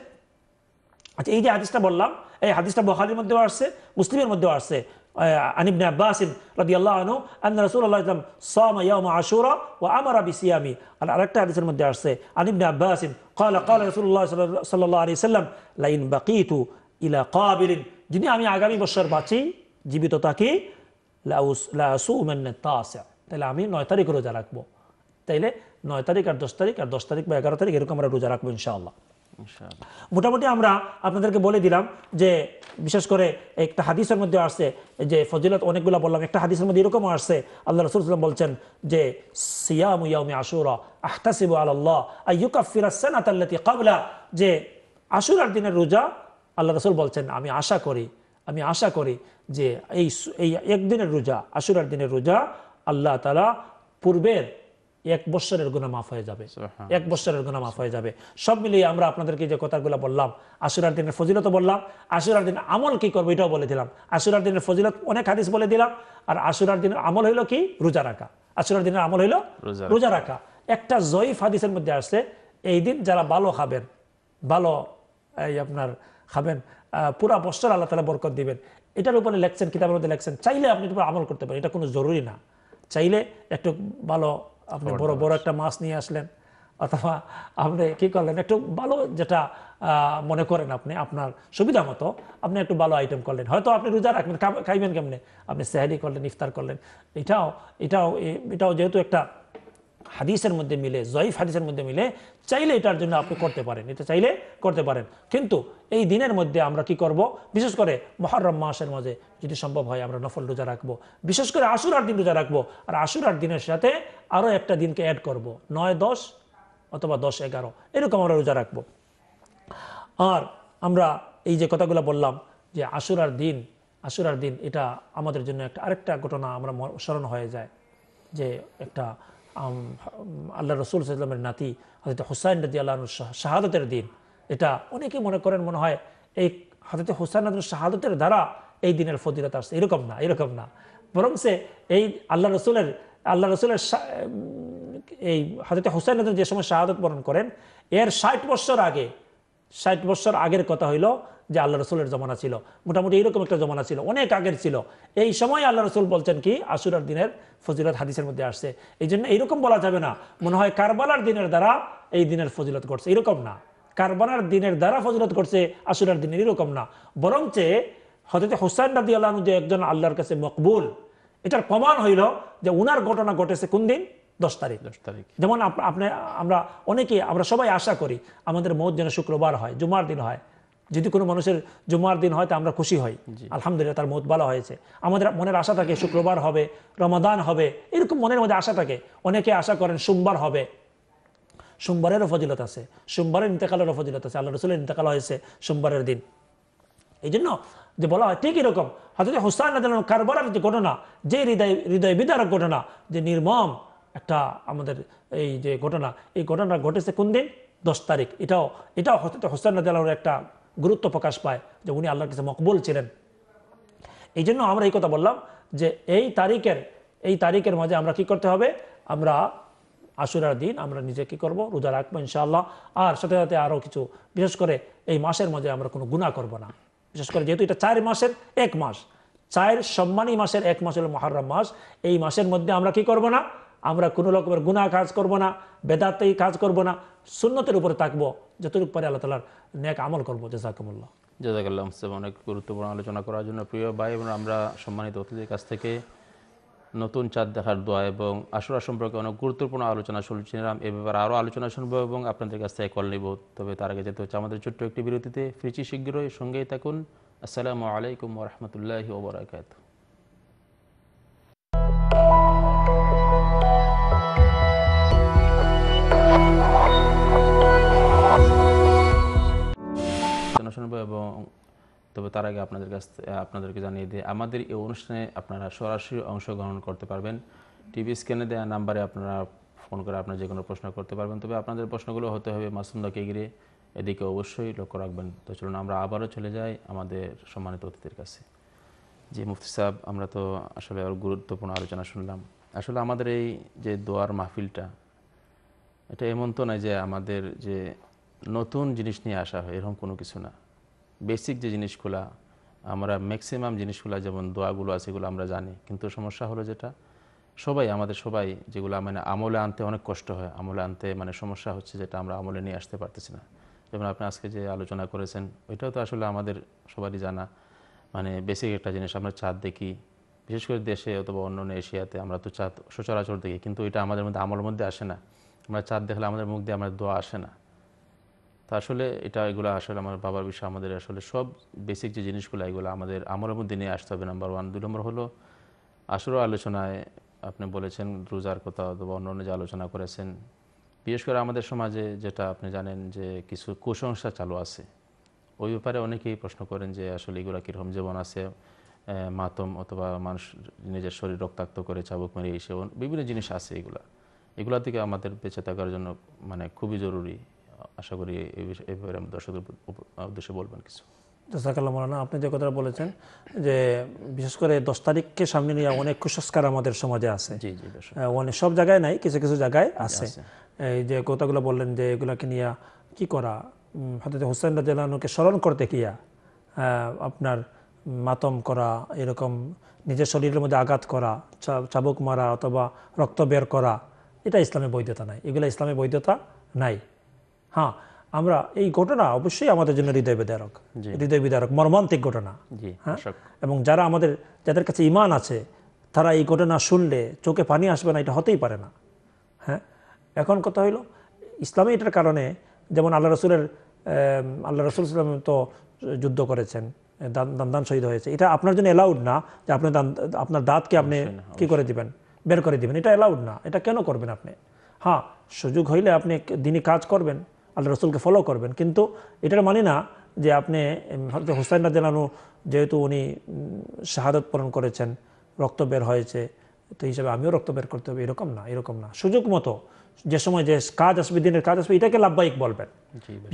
আচ্ছা এই যে হাদিসটা বললাম এই হাদিসটা বখারির মধ্যেও আসছে মুসলিমের মধ্যেও আসছে عن ابن عباس رضي الله عنه أن رسول الله صلى الله عليه وسلم صام يوم عاشوراء وأمر بصيامه على আরেকটা হাদিসের মধ্যে আসছে عن ابن عباس قال قال رسول الله صلى الله عليه وسلم لئن بقيت إلى قابل যিনি আমি আগামী বছর বাঁচি জীবিত থাকি লাসুমেন তাসে তাহলে আমি নয় তারিখ রোজা রাখব তাইলে নয় তারিখ আর দশ তারিখ আর দশ তারিখ বা এগারো তারিখ এরকম আমরা রোজা রাখব ইনশাআল্লাহ মোটামুটি আমরা আপনাদেরকে বলে দিলাম যে বিশেষ করে একটা হাদিসের মধ্যে আসছে যে ফজিলত অনেকগুলো বললাম একটা হাদিসের মধ্যে এরকমও আসছে। আল্লাহ রসুল সাল্লাম বলছেন যে সিয়াম ইয়াউমি আশুরা আহতাসিবু আলাল্লাহ আইয়ুকাফির সানাত আল্লাতি ক্বাবলা। যে আশুরার দিনের রোজা আল্লাহ রসুল বলছেন আমি আশা করি আমি আশা করি যে এই এই একদিনের রোজা আশুরার দিনের রোজা আল্লাহ তালা পূর্বের এক বৎসরের গুণা মাফ হয়ে যাবে। এক বছরের গুণা মাফ হয়ে যাবে। সব মিলিয়ে আমরা আপনাদেরকে যে কথাগুলো বললাম আশুরার দিনের ফজিলত বললাম আশুরার দিন আমল কি করব এটাও বলে দিলাম। আশুরার দিনের ফজিলত অনেক হাদিস বলে দিলাম আর আশুরার দিনের আমল হইল কি? রোজা রাখা। আশুরার দিনের আমল হইল রোজা রাখা। একটা জয়ীফ হাদিসের মধ্যে আসছে এই দিন যারা ভালো খাবেন ভালো এই আপনার খাবেন আহ, পুরা বছর আল্লাহ তালা বরকত দিবেন। এটার উপরে লেখছেন কিতাবের মধ্যে লেখছেন। চাইলে আপনি উপর আমল করতে পারেন এটা কোনো জরুরি না। চাইলে একটু ভালো আপনি বড় বড় একটা মাছ নিয়ে আসলেন অথবা আপনি কি করলেন একটু ভালো যেটা মনে করেন আপনি আপনার সুবিধা মতো আপনি একটু ভালো আইটেম করলেন। হয়তো আপনি রোজা রাখবেন খাইবেন কেমনে? আপনি সেহারি করলেন ইফতার করলেন। এটাও এটাও এটাও যেহেতু একটা হাদিসের মধ্যে মিলে, জয়ীফ হাদিসের মধ্যে মিলে, চাইলে এটার জন্য আপনি করতে পারেন, এটা চাইলে করতে পারেন। কিন্তু এই দিনের মধ্যে আমরা কি করব? বিশেষ করে মহরম মাসের মাঝে যদি সম্ভব হয় আমরা নফল রোজা রাখব। বিশেষ করে আশুরার দিন রোজা রাখব। আর আশুরার দিনের সাথে আরও একটা দিনকে অ্যাড করব। নয়, দশ অথবা দশ, এগারো, এরকম আমরা রোজা রাখব। আর আমরা এই যে কথাগুলো বললাম যে আশুরার দিন আশুরার দিন এটা আমাদের জন্য একটা আরেকটা ঘটনা আমরা স্মরণ হয়ে যায়। যে একটা আল্লাহ রসুল সাল্লামের নাতি হজরত হুসাইন রাজি আল্লাহ শাহাদতের দিন। এটা অনেকে মনে করেন, মনে হয় এই হজরত হুসাইন রাদির শাহাদতের দ্বারা এই দিনের ফজিলত আসছে। এরকম না এরকম না। বরং সে এই আল্লাহ রসুলের আল্লাহ রসুলের এই হজরত হুসাইন রাদির যে সময় শাহাদত বরণ করেন, এর ষাট বছর আগে, ষাট বছর আগের কথা হইল যে আল্লাহ রসুলের জমানা ছিল। মোটামুটি এইরকম একটা জমানা ছিল অনেক আগের ছিল। এই সময় আল্লাহ রসুল বলছেন কি আশুরার দিনের ফজিলত হাদিসের মধ্যে আসছে। এই জন্য এইরকম বলা যাবে না মনে হয় কারবালার দিনের দ্বারা এই দিনের ফজিলত করছে। এরকম না। কারবালার দিনের দ্বারা ফজিলত করছে আশুরার দিনের এরকম না। বরঞ্চে হজরত হুসাইন রাদি আল্লাহ যে একজন আল্লাহর কাছে মকবুল এটার প্রমাণ হইল যে উনার ঘটনা ঘটেছে কোন দিন? দশ তারিখ। দশ তারিখ। যেমন আপ- আপনি আমরা অনেকে আমরা সবাই আশা করি আমাদের মৌত যেন শুক্রবার হয় জুমার দিন হয়। যদি কোনো মানুষের জুমার দিন হয় তা আমরা খুশি হই। আলহামদুলিল্লাহ তার মত বলা হয়েছে। আমাদের মনের আশা থাকে শুক্রবার হবে রমাদান হবে এরকম মনের মধ্যে আশা থাকে। অনেকে আশা করেন সোমবার হবে। সোমবারেরও ফজিলত আছে। সোমবারের ইন্তেকালেরও ফজিলত আছে। আল্লাহ রসুলের ইন্তেকাল হয়েছে সোমবারের দিন। এই জন্য যে বলা হয় ঠিক এরকম। হজরত হুসাইন কারবালার যে ঘটনা যে হৃদয় হৃদয় বিদারক ঘটনা যে নির্মম একটা আমাদের এই যে ঘটনা এই ঘটনা ঘটেছে কোন দিন? দশ তারিখ। এটাও এটাও হজরত রাদিয়াল্লাহুর একটা গুরুত্ব প্রকাশ পায় যে উনি আল্লাহর কাছে মকবুল ছিলেন। এই জন্য আমরা এই কথা বললাম যে এই তারিখের এই তারিখের মাঝে আমরা কি করতে হবে? আমরা আশুরার দিন আমরা নিজে কি করব? রোজা রাখব ইনশাআল্লাহ। আর সাথে সাথে আরও কিছু, বিশেষ করে এই মাসের মাঝে আমরা কোনো গুণা করব না। বিশেষ করে যেহেতু এটা চার মাসের এক মাস চায়ের সম্মানী মাসের এক মাস হল মহারম মাস, এই মাসের মধ্যে আমরা কি করব না? আমরা কোনো রকমের গুণা কাজ করব না, বেদাতেই কাজ করব না, সুন্নতের উপরে থাকব যতটুকু পারে আল্লাহ তালার নেক আমল করব জেসাকুমুল্লাহ জাজাকাল্লাহ মুস্তাফ অনেক গুরুত্বপূর্ণ আলোচনা করার জন্য প্রিয় ভাই এবং আমরা সম্মানিত অতিথির কাছ থেকে নতুন চাঁদ দেখার দোয়া এবং আশুরা সম্পর্কে অনেক গুরুত্বপূর্ণ আলোচনা শুনছিলাম। এ ব্যাপারে আরও আলোচনা শুনব এবং আপনাদের কাছ থেকে কল নিব। তবে তার আগে যেতে হচ্ছে আমাদের ছোট্ট একটি বিরতিতে। ফিরছি শীঘ্রই, সঙ্গেই থাকুন। আসসালামু আলাইকুম রহমতুল্লাহি ওবরাকাত তবে তার আগে আপনাদের কাছ আপনাদেরকে জানিয়ে দিই, আমাদের এই অনুষ্ঠানে আপনারা সরাসরি অংশগ্রহণ করতে পারবেন। টিভি স্ক্যানে দেওয়া নাম্বারে আপনারা ফোন করে আপনার যে কোনো প্রশ্ন করতে পারবেন। তবে আপনাদের প্রশ্নগুলো হতে হবে মাসুমদাকে ঘিরে এদিকে অবশ্যই লক্ষ্য রাখবেন। তো চলুন, আমরা আবারও চলে যাই আমাদের সম্মানিত অতিথির কাছে। জি, মুফতি সাহেব, আমরা তো আসলে আর গুরুত্বপূর্ণ আলোচনা শুনলাম। আসলে আমাদের এই যে দোয়ার মাহফিলটা, এটা এমন তো নয় যে আমাদের যে নতুন জিনিস নিয়ে আসা হয়, এরকম কোনো কিছু না। বেসিক যে জিনিসগুলা, আমরা ম্যাক্সিমাম জিনিসগুলা যেমন দোয়াগুলো আছে এগুলো আমরা জানি। কিন্তু সমস্যা হলো যেটা, সবাই, আমাদের সবাই যেগুলো মানে আমলে আনতে অনেক কষ্ট হয়। আমলে আনতে মানে সমস্যা হচ্ছে যেটা আমরা আমলে নিয়ে আসতে পারতেছি না। যেমন আপনি আজকে যে আলোচনা করেছেন ওইটাও তো আসলে আমাদের সবারই জানা। মানে বেসিক একটা জিনিস, আমরা চাঁদ দেখি। বিশেষ করে দেশে অথবা অন্য অন্য এশিয়াতে আমরা তো চাঁদ সচরাচর দেখি। কিন্তু এটা আমাদের মধ্যে আমলের মধ্যে আসে না। আমরা চাঁদ দেখলে আমাদের মুখ দিয়ে আমাদের দোয়া আসে না। তো আসলে এটা, এগুলো আসলে আমার বাবার বিষয়, আমাদের আসলে সব বেসিক যে জিনিসগুলো, এগুলো আমাদের আমলের মধ্যে নিয়ে আসতে হবে। নাম্বার ওয়ান দুই নম্বর হলো আসলে আলোচনায় আপনি বলেছেন রোজার কথা অথবা অন্য অন্য যে আলোচনা করেছেন, বিশেষ করে আমাদের সমাজে যেটা আপনি জানেন যে কিছু কুসংস্কার চালু আছে। ওই ব্যাপারে অনেকেই প্রশ্ন করেন যে আসলে এগুলো কীরকম জীবন আছে মাতম অথবা মানুষ নিজের শরীর রক্তাক্ত করে, চাবুক মেরে এসে বিভিন্ন জিনিস আছে এগুলা। এগুলা থেকে আমাদের বেঁচে থাকার জন্য মানে খুবই জরুরি। আশা করি এই ব্যাপারে আমি দর্শকদের উদ্দেশ্যে বলবেন কিছু। জাজাকাল্লাহ মৌলানা আপনি যে কথাটা বলেছেন যে বিশেষ করে দশ তারিখকে সামনে নিয়ে অনেক কুসংস্কার আমাদের সমাজে আছে। অনেক সব জায়গায় নাই কিছু কিছু জায়গায় আছে। এই যে কথাগুলো বললেন যে এগুলাকে নিয়ে কি করা? হয়তো হুসেন রাজানুকে স্মরণ করতে কিয়া আপনার মাতম করা এরকম নিজের শরীরের মধ্যে আঘাত করা চাবুক মারা অথবা রক্ত বের করা এটা ইসলামের বৈধতা নাই। এগুলো ইসলামের বৈধতা নাই। হ্যাঁ আমরা এই ঘটনা অবশ্যই আমাদের জন্য হৃদয় বিদারক হৃদয় বিদারক মর্মান্তিক ঘটনা। হ্যাঁ? এবং যারা আমাদের যাদের কাছে ইমান আছে তারা এই ঘটনা শুনলে চোখে পানি আসবে না এটা হতেই পারে না। হ্যাঁ? এখন কথা হইল ইসলামে এটার কারণে যেমন আল্লাহ রসুলের আল্লাহ রসুল ইসলাম তো যুদ্ধ করেছেন দান দান- শহীদ হয়েছে। এটা আপনার জন্য অ্যালাউড না যে আপনি দান- আপনার দাঁতকে আপনি কি করে দিবেন? বের করে দিবেন। এটা অ্যালাউড না। এটা কেন করবেন আপনি? হ্যাঁ সুযোগ হইলে আপনি দিনই কাজ করবেন। আল্লাহ রসুলকে ফলো করবেন। কিন্তু এটার মানে না যে আপনি হয়তো হুসাইন রাজানু যেহেতু উনি শাহাদত পূরণ করেছেন রক্ত বের হয়েছে তো হিসাবে আমিও রক্ত বের করতে হবে এরকম না এরকম না। সুযোগ মতো যে সময় যে কাজ আসবে দিনের কাজ আসবে এটাকে লাভবাহিক বলবেন।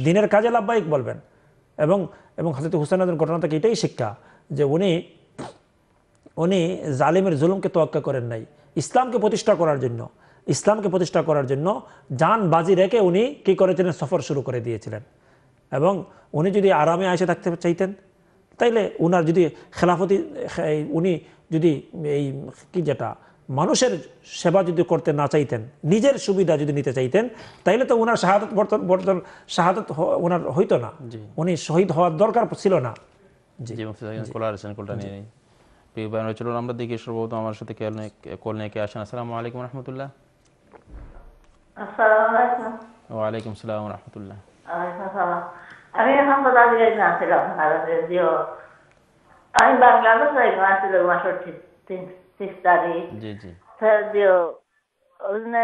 দিনের কাজে লাভবাহিক বলবেন। এবং এবং হাজরত হুসাইন ঘটনা থেকে এটাই শিক্ষা যে উনি উনি জালিমের জুলুমকে তোয়াক্কা করেন নাই ইসলামকে প্রতিষ্ঠা করার জন্য। ইসলামকে প্রতিষ্ঠা করার জন্য যান বাজি রেখে উনি কি করেছিলেন সফর শুরু করে দিয়েছিলেন এবং উনি যদি আরামে আয়সে থাকতে চাইতেন তাইলে উনার যদি খেলাফতি উনি যদি এই কি যেটা মানুষের সেবা যদি করতে না চাইতেন নিজের সুবিধা যদি নিতে চাইতেন তাইলে তো ওনার শাহাদত বর্তন বর্তন শাহাদত ওনার হইতো না উনি শহীদ হওয়ার দরকার ছিল না চলুন আমরা দেখি সর্বপ্রথম আমার সাথে কল নিয়ে আসেন আসসালামু আলাইকুম রহমতুল্লাহ আসসালামু আলাইকুম রহমতুল্লাহ ওয়ালাইকুম আসসালাম। আমি এখন কোথাও না ছিলাম ভারতে যদিও আমি বাংলাদেশে আসছিল মাসের তিরিশ তারিখ জি জি ওজনে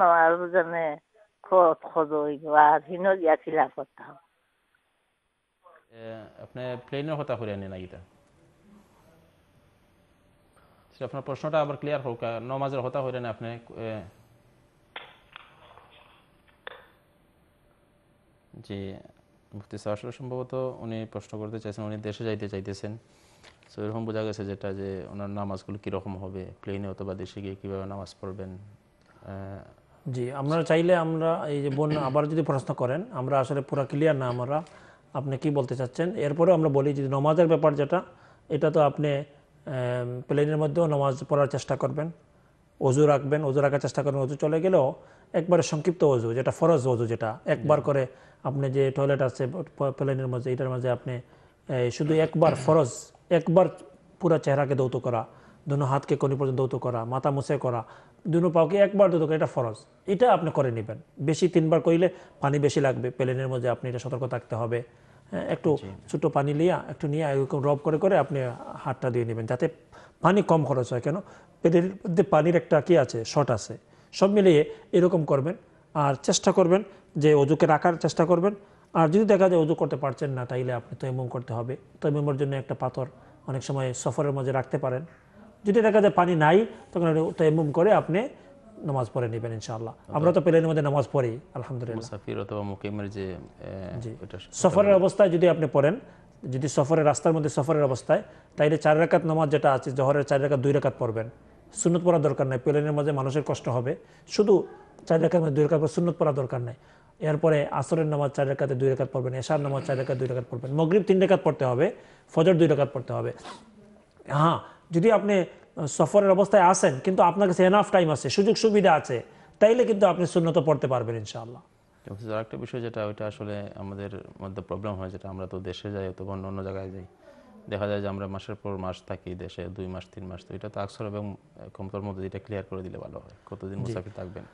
নয় ওজনে খোঁজ আর হিনো গিয়া খিলা করতাম আপনি প্লেনের কথা করে আনি নাকি আপনার প্রশ্নটা আবার ক্লিয়ার হোক নমাজের কথা হইলেন আপনি জি মুফতি আসলে সম্ভবত উনি প্রশ্ন করতে চাইছেন, উনি দেশে যাইতে চাইতেছেন। সো এরকম বোঝা গেছে যেটা যে ওনার নামাজগুলো কীরকম হবে প্লেনে অথবা দেশে গিয়ে কীভাবে নামাজ পড়বেন জি, আমরা চাইলে আমরা এই যে বোন আবার যদি প্রশ্ন করেন, আমরা আসলে পুরো ক্লিয়ার না, আমরা আপনি কি বলতে চাচ্ছেন? এরপরেও আমরা বলি যে নমাজের ব্যাপার যেটা, এটা তো আপনি প্লেনের মধ্যেও নমাজ পড়ার চেষ্টা করবেন, অজু রাখবেন, অজু রাখার চেষ্টা করবেন, অজু চলে গেলেও একবারে সংক্ষিপ্ত অজু যেটা ফরজ অজু যেটা একবার করে আপনি যে টয়লেট আছে প্লেনের মধ্যে এটার মাঝে আপনি শুধু একবার ফরজ একবার পুরো চেহারাকে দৌত করা দুনো হাতকে কনি পর্যন্ত দৌত করা মাথা মুছে করা দুনো পাওকে একবার দৌত করা এটা ফরজ। এটা আপনি করে নেবেন। বেশি তিনবার কইলে পানি বেশি লাগবে প্লেনের মধ্যে আপনি এটা সতর্ক থাকতে হবে। হ্যাঁ, একটু ছোট পানি লিয়া একটু নিয়ে এরকম রব করে করে আপনি হাতটা দিয়ে নেবেন যাতে পানি কম খরচ হয়। কেন? পেটের মধ্যে পানির একটা কি আছে শর্ট আছে। সব মিলিয়ে এরকম করবেন। আর চেষ্টা করবেন যে অজুকে রাখার চেষ্টা করবেন। আর যদি দেখা যায় উজু করতে পারছেন না তাইলে আপনি তৈমুম করতে হবে। তৈমুমের জন্য একটা পাথর অনেক সময় সফরের মাঝে রাখতে পারেন। যদি দেখা যায় পানি নাই তখন তৈমুম করে আপনি নামাজ পড়ে নেবেন ইনশাআল্লাহ। আমরা তো প্লেনের মধ্যে নামাজ পড়ি আলহামদুলিল্লাহ। মুসাফির অথবা মুকিমের যে সফরের অবস্থায় যদি আপনি পড়েন যদি সফরের রাস্তার মধ্যে সফরের অবস্থায় তাইলে চার রাকাত নামাজ যেটা আছে জহরের চার রাকাত দুই রাকাত পড়বেন। সুন্নত পড়ার দরকার নাই, প্লেনের মাঝে মানুষের কষ্ট হবে। শুধু চার রাকাত মধ্যে দুই রাকাত পর সুন্নত পড়ার দরকার নাই। এরপরে আসরের নামাজ চার রাকাতে দুই রাকাত পড়বেন, এশার নামাজ চার রাকাত দুই রাকাত পড়বেন, মগরিব তিন রাকাত পড়তে হবে, ফজর দুই রাকাত পড়তে হবে। হ্যাঁ যদি আপনি সফরের অবস্থায় আসেন, কিন্তু আপনার কাছে এনাফ টাইম আছে, সুযোগ সুবিধা আছে, তাইলে কিন্তু আপনি সুন্নত পড়তে পারবেন ইনশাআল্লাহ। একটা বিষয় যেটা, ওইটা আসলে আমাদের মধ্যে প্রবলেম হয়, যেটা আমরা তো দেশে যাই অথবা অন্য অন্য জায়গায় যাই। দেখা যায় যে আমরা মাসের পর মাস থাকি দেশে দুই মাস তিন মাস তো এটা তো আকসর এবং কমতর মধ্যে এটা ক্লিয়ার করে দিলে ভালো হয়। কতদিন মুসাফির থাকবেন?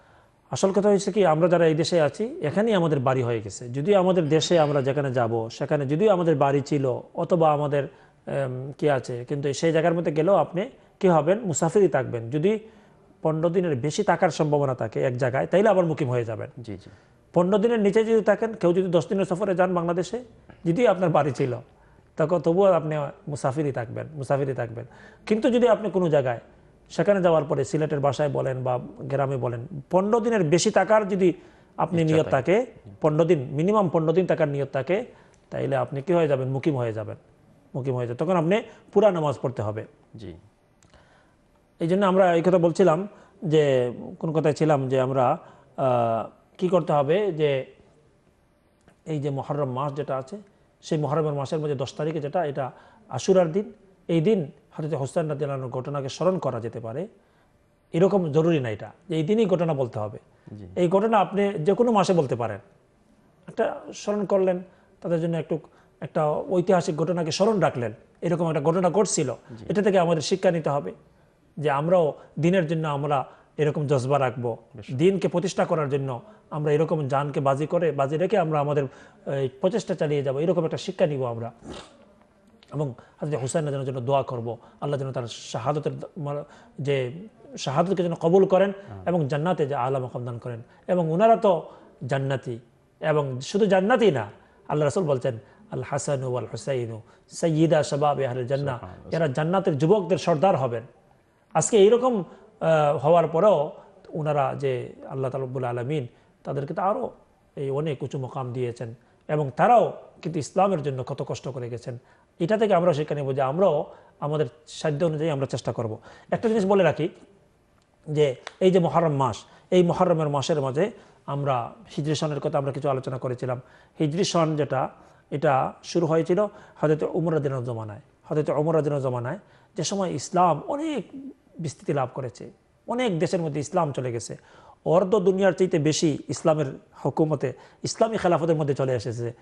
আসল কথা হয়েছে কি আমরা যারা এই দেশে আছি এখানেই আমাদের বাড়ি হয়ে গেছে। যদি আমাদের দেশে আমরা যেখানে যাব সেখানে যদিও আমাদের বাড়ি ছিল অথবা আমাদের কি আছে কিন্তু সেই জায়গার মধ্যে গেলেও আপনি কি হবেন? মুসাফিরই থাকবেন। যদি পনেরো দিনের বেশি থাকার সম্ভাবনা থাকে এক জায়গায় তাইলে আবার মুকিম হয়ে যাবেন। জি জি। পনেরো দিনের নিচে যদি থাকেন কেউ যদি দশ দিনের সফরে যান বাংলাদেশে যদি আপনার বাড়ি ছিল তখন তবুও আপনি মুসাফিরই থাকবেন মুসাফিরই থাকবেন। কিন্তু যদি আপনি কোনো জায়গায় সেখানে যাওয়ার পরে সিলেটের বাসায় বলেন বা গ্রামে বলেন পনেরো দিনের বেশি টাকার যদি আপনি নিয়ত থাকে। পনেরো দিন মিনিমাম পনেরো দিন টাকার নিয়ত থাকে তাইলে আপনি কি হয়ে যাবেন? মুকিম হয়ে যাবেন। মুকিম হয়ে যাবেন। তখন আপনি পুরা নামাজ পড়তে হবে। জি। এই জন্য আমরা এই কথা বলছিলাম যে কোন কথায় ছিলাম যে আমরা কি করতে হবে যে এই যে মহরম মাস যেটা আছে সেই মহরমের মাসের মধ্যে দশ তারিখে যেটা এটা আশুরার দিন। এই দিন হয়তো হোসেন রাদিয়ানোর ঘটনাকে স্মরণ করা যেতে পারে। এরকম জরুরি না এটা যে এই দিনই ঘটনা বলতে হবে। এই ঘটনা আপনি যে কোনো মাসে বলতে পারেন। একটা স্মরণ করলেন তাদের জন্য একটু একটা ঐতিহাসিক ঘটনাকে স্মরণ রাখলেন। এরকম একটা ঘটনা ঘটছিল। এটা থেকে আমাদের শিক্ষা নিতে হবে যে আমরাও দিনের জন্য আমরা এরকম জজবা রাখব। দিনকে প্রতিষ্ঠা করার জন্য আমরা এরকম জানকে বাজি করে বাজি রেখে আমরা আমাদের প্রচেষ্টা চালিয়ে যাব। এরকম একটা শিক্ষা নিব আমরা। এবং হাজরত হুসাইনের জন্য জন্য দোয়া করব। আল্লাহ যেন তার শাহাদতের যে শাহাদতকে যেন কবুল করেন এবং জান্নাতে যে আলা মকাম দান করেন। এবং ওনারা তো জান্নাতি। এবং শুধু জান্নাতি না আল্লাহ রাসুল বলছেন আল হাসান ওয়াল হুসাইন সৈয়দা শাবাব আহলে জান্না এরা জান্নাতের যুবকদের সর্দার হবেন। আজকে এইরকম হওয়ার পরেও ওনারা যে আল্লাহ তালবুল আলমিন তাদেরকে তো আরও এই অনেক উঁচু মকাম দিয়েছেন এবং তারাও কিন্তু ইসলামের জন্য কত কষ্ট করে গেছেন। এটা থেকে আমরা সেখানে যে আমরাও আমাদের সাধ্য অনুযায়ী আমরা চেষ্টা করব। একটা জিনিস বলে রাখি যে এই যে মহরম মাস, এই মহরমের মাসের মাঝে আমরা হিজরি সনের কথা আমরা কিছু আলোচনা করেছিলাম। হিজরি সন যেটা, এটা শুরু হয়েছিল হয়তো উমরাদিনের জমানায়। হয়তো উমরাদিনের জমানায় যে সময় ইসলাম অনেক বিস্তৃতি লাভ করেছে। অনেক দেশের মধ্যে ইসলাম চলে গেছে। অর্ধ দুনিয়ার চাইতে বেশি ইসলামের হুকুমতে ইসলামী খেলাফতের মধ্যে চলে এসেছে।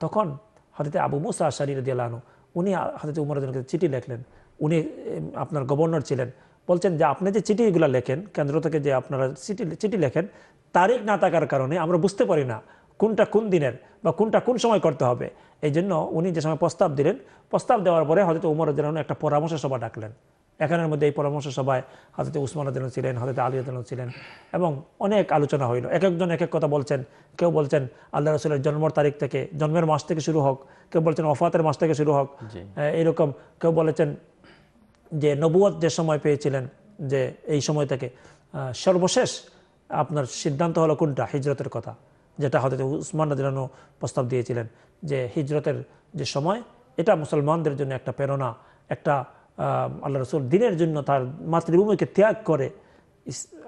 তখন হয়তো আবু মুসা আশারি দিয়ালানু উনি হয়তো উমরাদিনকে চিঠি লেখলেন। উনি আপনার গভর্নর ছিলেন। বলছেন যে, আপনি যে চিঠিগুলো লেখেন, কেন্দ্র থেকে যে আপনারা চিঠি চিঠি লেখেন, তারিখ না থাকার কারণে আমরা বুঝতে পারি না কোনটা কোন দিনের বা কোনটা কোন সময় করতে হবে। এই জন্য উনি যে সময় প্রস্তাব দিলেন, প্রস্তাব দেওয়ার পরে হয়তো উমর একটা পরামর্শ সভা ডাকলেন। এখানের মধ্যে এই পরামর্শ সভায় হাজরত উসমান আদিন ছিলেন হাজরত আলী আদিন ছিলেন এবং অনেক আলোচনা হইল। এক একজন এক এক কথা বলছেন। কেউ বলছেন আল্লাহ রসুলের জন্মের তারিখ থেকে জন্মের মাস থেকে শুরু হোক। কেউ বলছেন অফাতের মাস থেকে শুরু হোক। এইরকম কেউ বলেছেন যে নবুয়ত যে সময় পেয়েছিলেন যে এই সময় থেকে সর্বশেষ আপনার সিদ্ধান্ত হলো কোনটা? হিজরতের কথা যেটা হয়তো উসমান রাদিয়াল্লাহু প্রস্তাব দিয়েছিলেন যে হিজরতের যে সময় এটা মুসলমানদের জন্য একটা প্রেরণা একটা আল্লাহ রসুল দিনের জন্য তার মাতৃভূমিকে ত্যাগ করে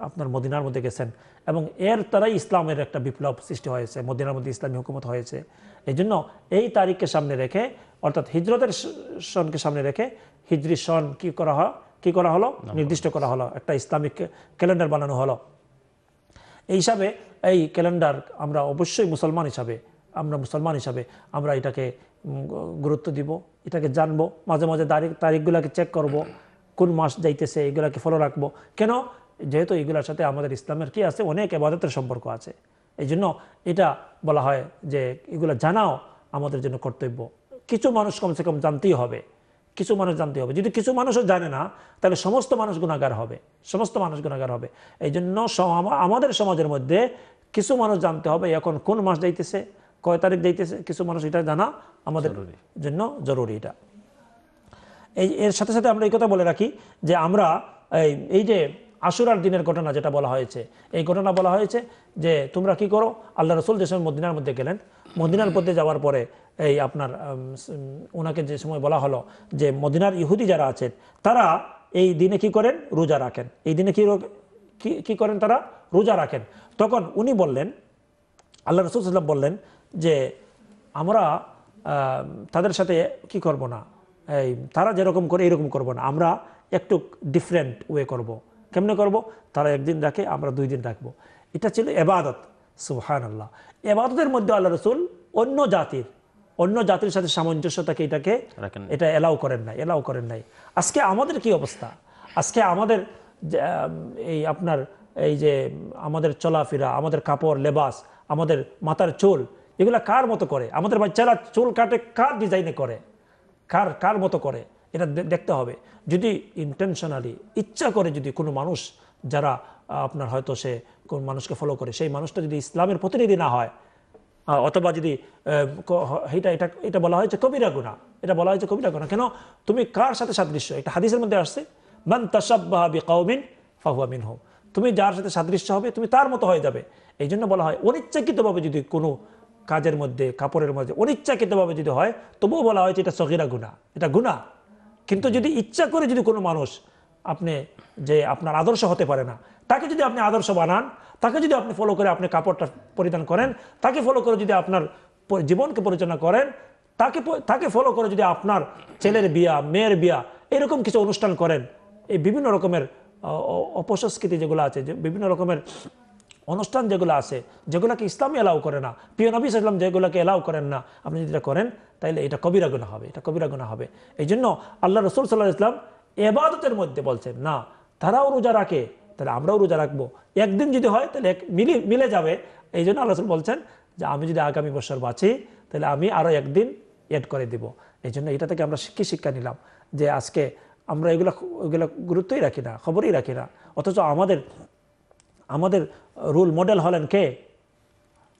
আপনার মদিনার মধ্যে গেছেন। এবং এর দ্বারাই ইসলামের একটা বিপ্লব সৃষ্টি হয়েছে মদিনার মধ্যে ইসলামী হুকুমত হয়েছে। এই জন্য এই তারিখকে সামনে রেখে অর্থাৎ হিজরতের সনকে সামনে রেখে হিজরি সন কি করা হয় কি করা হলো? নির্দিষ্ট করা হলো একটা ইসলামিক ক্যালেন্ডার বানানো হলো। এই হিসাবে এই ক্যালেন্ডার আমরা অবশ্যই মুসলমান হিসাবে আমরা মুসলমান হিসাবে আমরা এটাকে গুরুত্ব দিব, এটাকে জানব, মাঝে মাঝে তারিখ, তারিখগুলোকে চেক করব, কোন মাস যাইতেছে, এগুলাকে ফলো রাখব। কেন? যেহেতু এগুলোর সাথে আমাদের ইসলামের কি আছে? অনেক এবাদতের সম্পর্ক আছে। এই জন্য এটা বলা হয় যে, এগুলো জানাও আমাদের জন্য কর্তব্য। কিছু মানুষ কমসে কম জানতেই হবে। কিছু মানুষ জানতে হবে। যদি কিছু মানুষও জানে না, তাহলে সমস্ত মানুষ গুণাগার হবে। সমস্ত মানুষ গুণাগার হবে। এই জন্য আমাদের সমাজের মধ্যে কিছু মানুষ জানতে হবে, এখন কোন মাস যাইতেছে কয় তারিখ যাইতেছে কিছু মানুষ এটা জানা? আমাদের জন্য জরুরি এটা। এই এর সাথে সাথে আমরা এই কথা বলে রাখি যে আমরা এই এই যে আশুরার দিনের ঘটনা যেটা বলা হয়েছে এই ঘটনা বলা হয়েছে যে তোমরা কি করো? আল্লাহ রসুল যে সময় মদিনার মধ্যে গেলেন মদিনার মধ্যে যাওয়ার পরে এই আপনার ওনাকে যে সময় বলা হলো যে মদিনার ইহুদি যারা আছেন তারা এই দিনে কি করেন? রোজা রাখেন। এই দিনে কি- কি করেন তারা? রোজা রাখেন। তখন উনি বললেন আল্লাহ রসুল সাল্লাম বললেন যে আমরা তাদের সাথে কি করব না? এই তারা যেরকম করে এরকম করব না। আমরা একটু ডিফারেন্ট ওয়ে করব। কেমনে করব? তারা একদিন রাখে আমরা দুই দিন রাখব এটা ছিল এবাদত। সুহান আল্লাহ এবাদতের মধ্যে আল্লাহ রসুল অন্য জাতির অন্য জাতির সাথে সামঞ্জস্যতাকে এটাকে এটা এলাও করেন নাই এলাও করেন নাই। আজকে আমাদের কি অবস্থা? আজকে আমাদের এই আপনার এই যে আমাদের চলাফেরা আমাদের কাপড় লেবাস আমাদের মাথার চুল এগুলা কার মতো করে? আমাদের বাচ্চারা চুল কাটে কার ডিজাইনে করে? কার কার মতো করে? এটা দেখতে হবে। যদি ইন্টেনশনালি ইচ্ছা করে যদি কোনো মানুষ, যারা আপনার হয়তো সে কোন মানুষকে ফলো করে, সেই মানুষটা যদি ইসলামের প্রতিনিধি না হয় অথবা যদি এটা এটা এটা বলা হয়েছে কবিরা গুণা এটা বলা হয়েছে কবিরা গুণা কেন? তুমি কার সাথে সাদৃশ্য? একটা হাদিসের মধ্যে আসছে, মান তাসাব্বাহা বিকাউমিন ফাহুয়া মিনহুম তুমি যার সাথে সাদৃশ্য হবে, তুমি তার মতো হয়ে যাবে। এই জন্য বলা হয়, অনিচ্ছাকৃতভাবে যদি কোনো কাজের মধ্যে, কাপড়ের মধ্যে, অনিচ্ছাকৃতভাবে যদি হয়, তবুও বলা হয়েছে এটা সগিরা গুণা এটা গুণা কিন্তু যদি ইচ্ছা করে যদি কোনো মানুষ আপনি যে আপনার আদর্শ হতে পারে না, তাকে যদি আপনি আদর্শ বানান, তাকে যদি আপনি ফলো করে আপনি কাপড়টা পরিধান করেন, তাকে ফলো করে যদি আপনার জীবনকে পরিচালনা করেন, তাকে তাকে ফলো করে যদি আপনার ছেলের বিয়া, মেয়ের বিয়া, এরকম কিছু অনুষ্ঠান করেন, এই বিভিন্ন রকমের অপসংস্কৃতি যেগুলো আছে, যে বিভিন্ন রকমের অনুষ্ঠান যেগুলো আছে, যেগুলোকে ইসলামী এলাও করে না, প্রিয় নবী ইসলাম যেগুলোকে এলাও করেন না, আপনি যদি এটা করেন তাহলে এটা কবিরা গুণা হবে, এটা কবিরা গুণা হবে। এই জন্য আল্লাহ রসুল সাল্লাহ ইসলাম এবাদতের মধ্যে বলছেন, না, তারাও রোজা রাখে, তাহলে আমরাও রোজা রাখব। একদিন যদি হয়, তাহলে এক মিলে মিলে যাবে। এই জন্য আল্লাহ রসুল বলছেন যে, আমি যদি আগামী বছর বাঁচি, তাহলে আমি আরও একদিন এড করে দিব। এই জন্য এটা থেকে আমরা কি শিক্ষা নিলাম? যে আজকে আমরা এগুলো এগুলো গুরুত্বই রাখি না, খবরই রাখি না। অথচ আমাদের আমাদের রোল মডেল হলেন কে?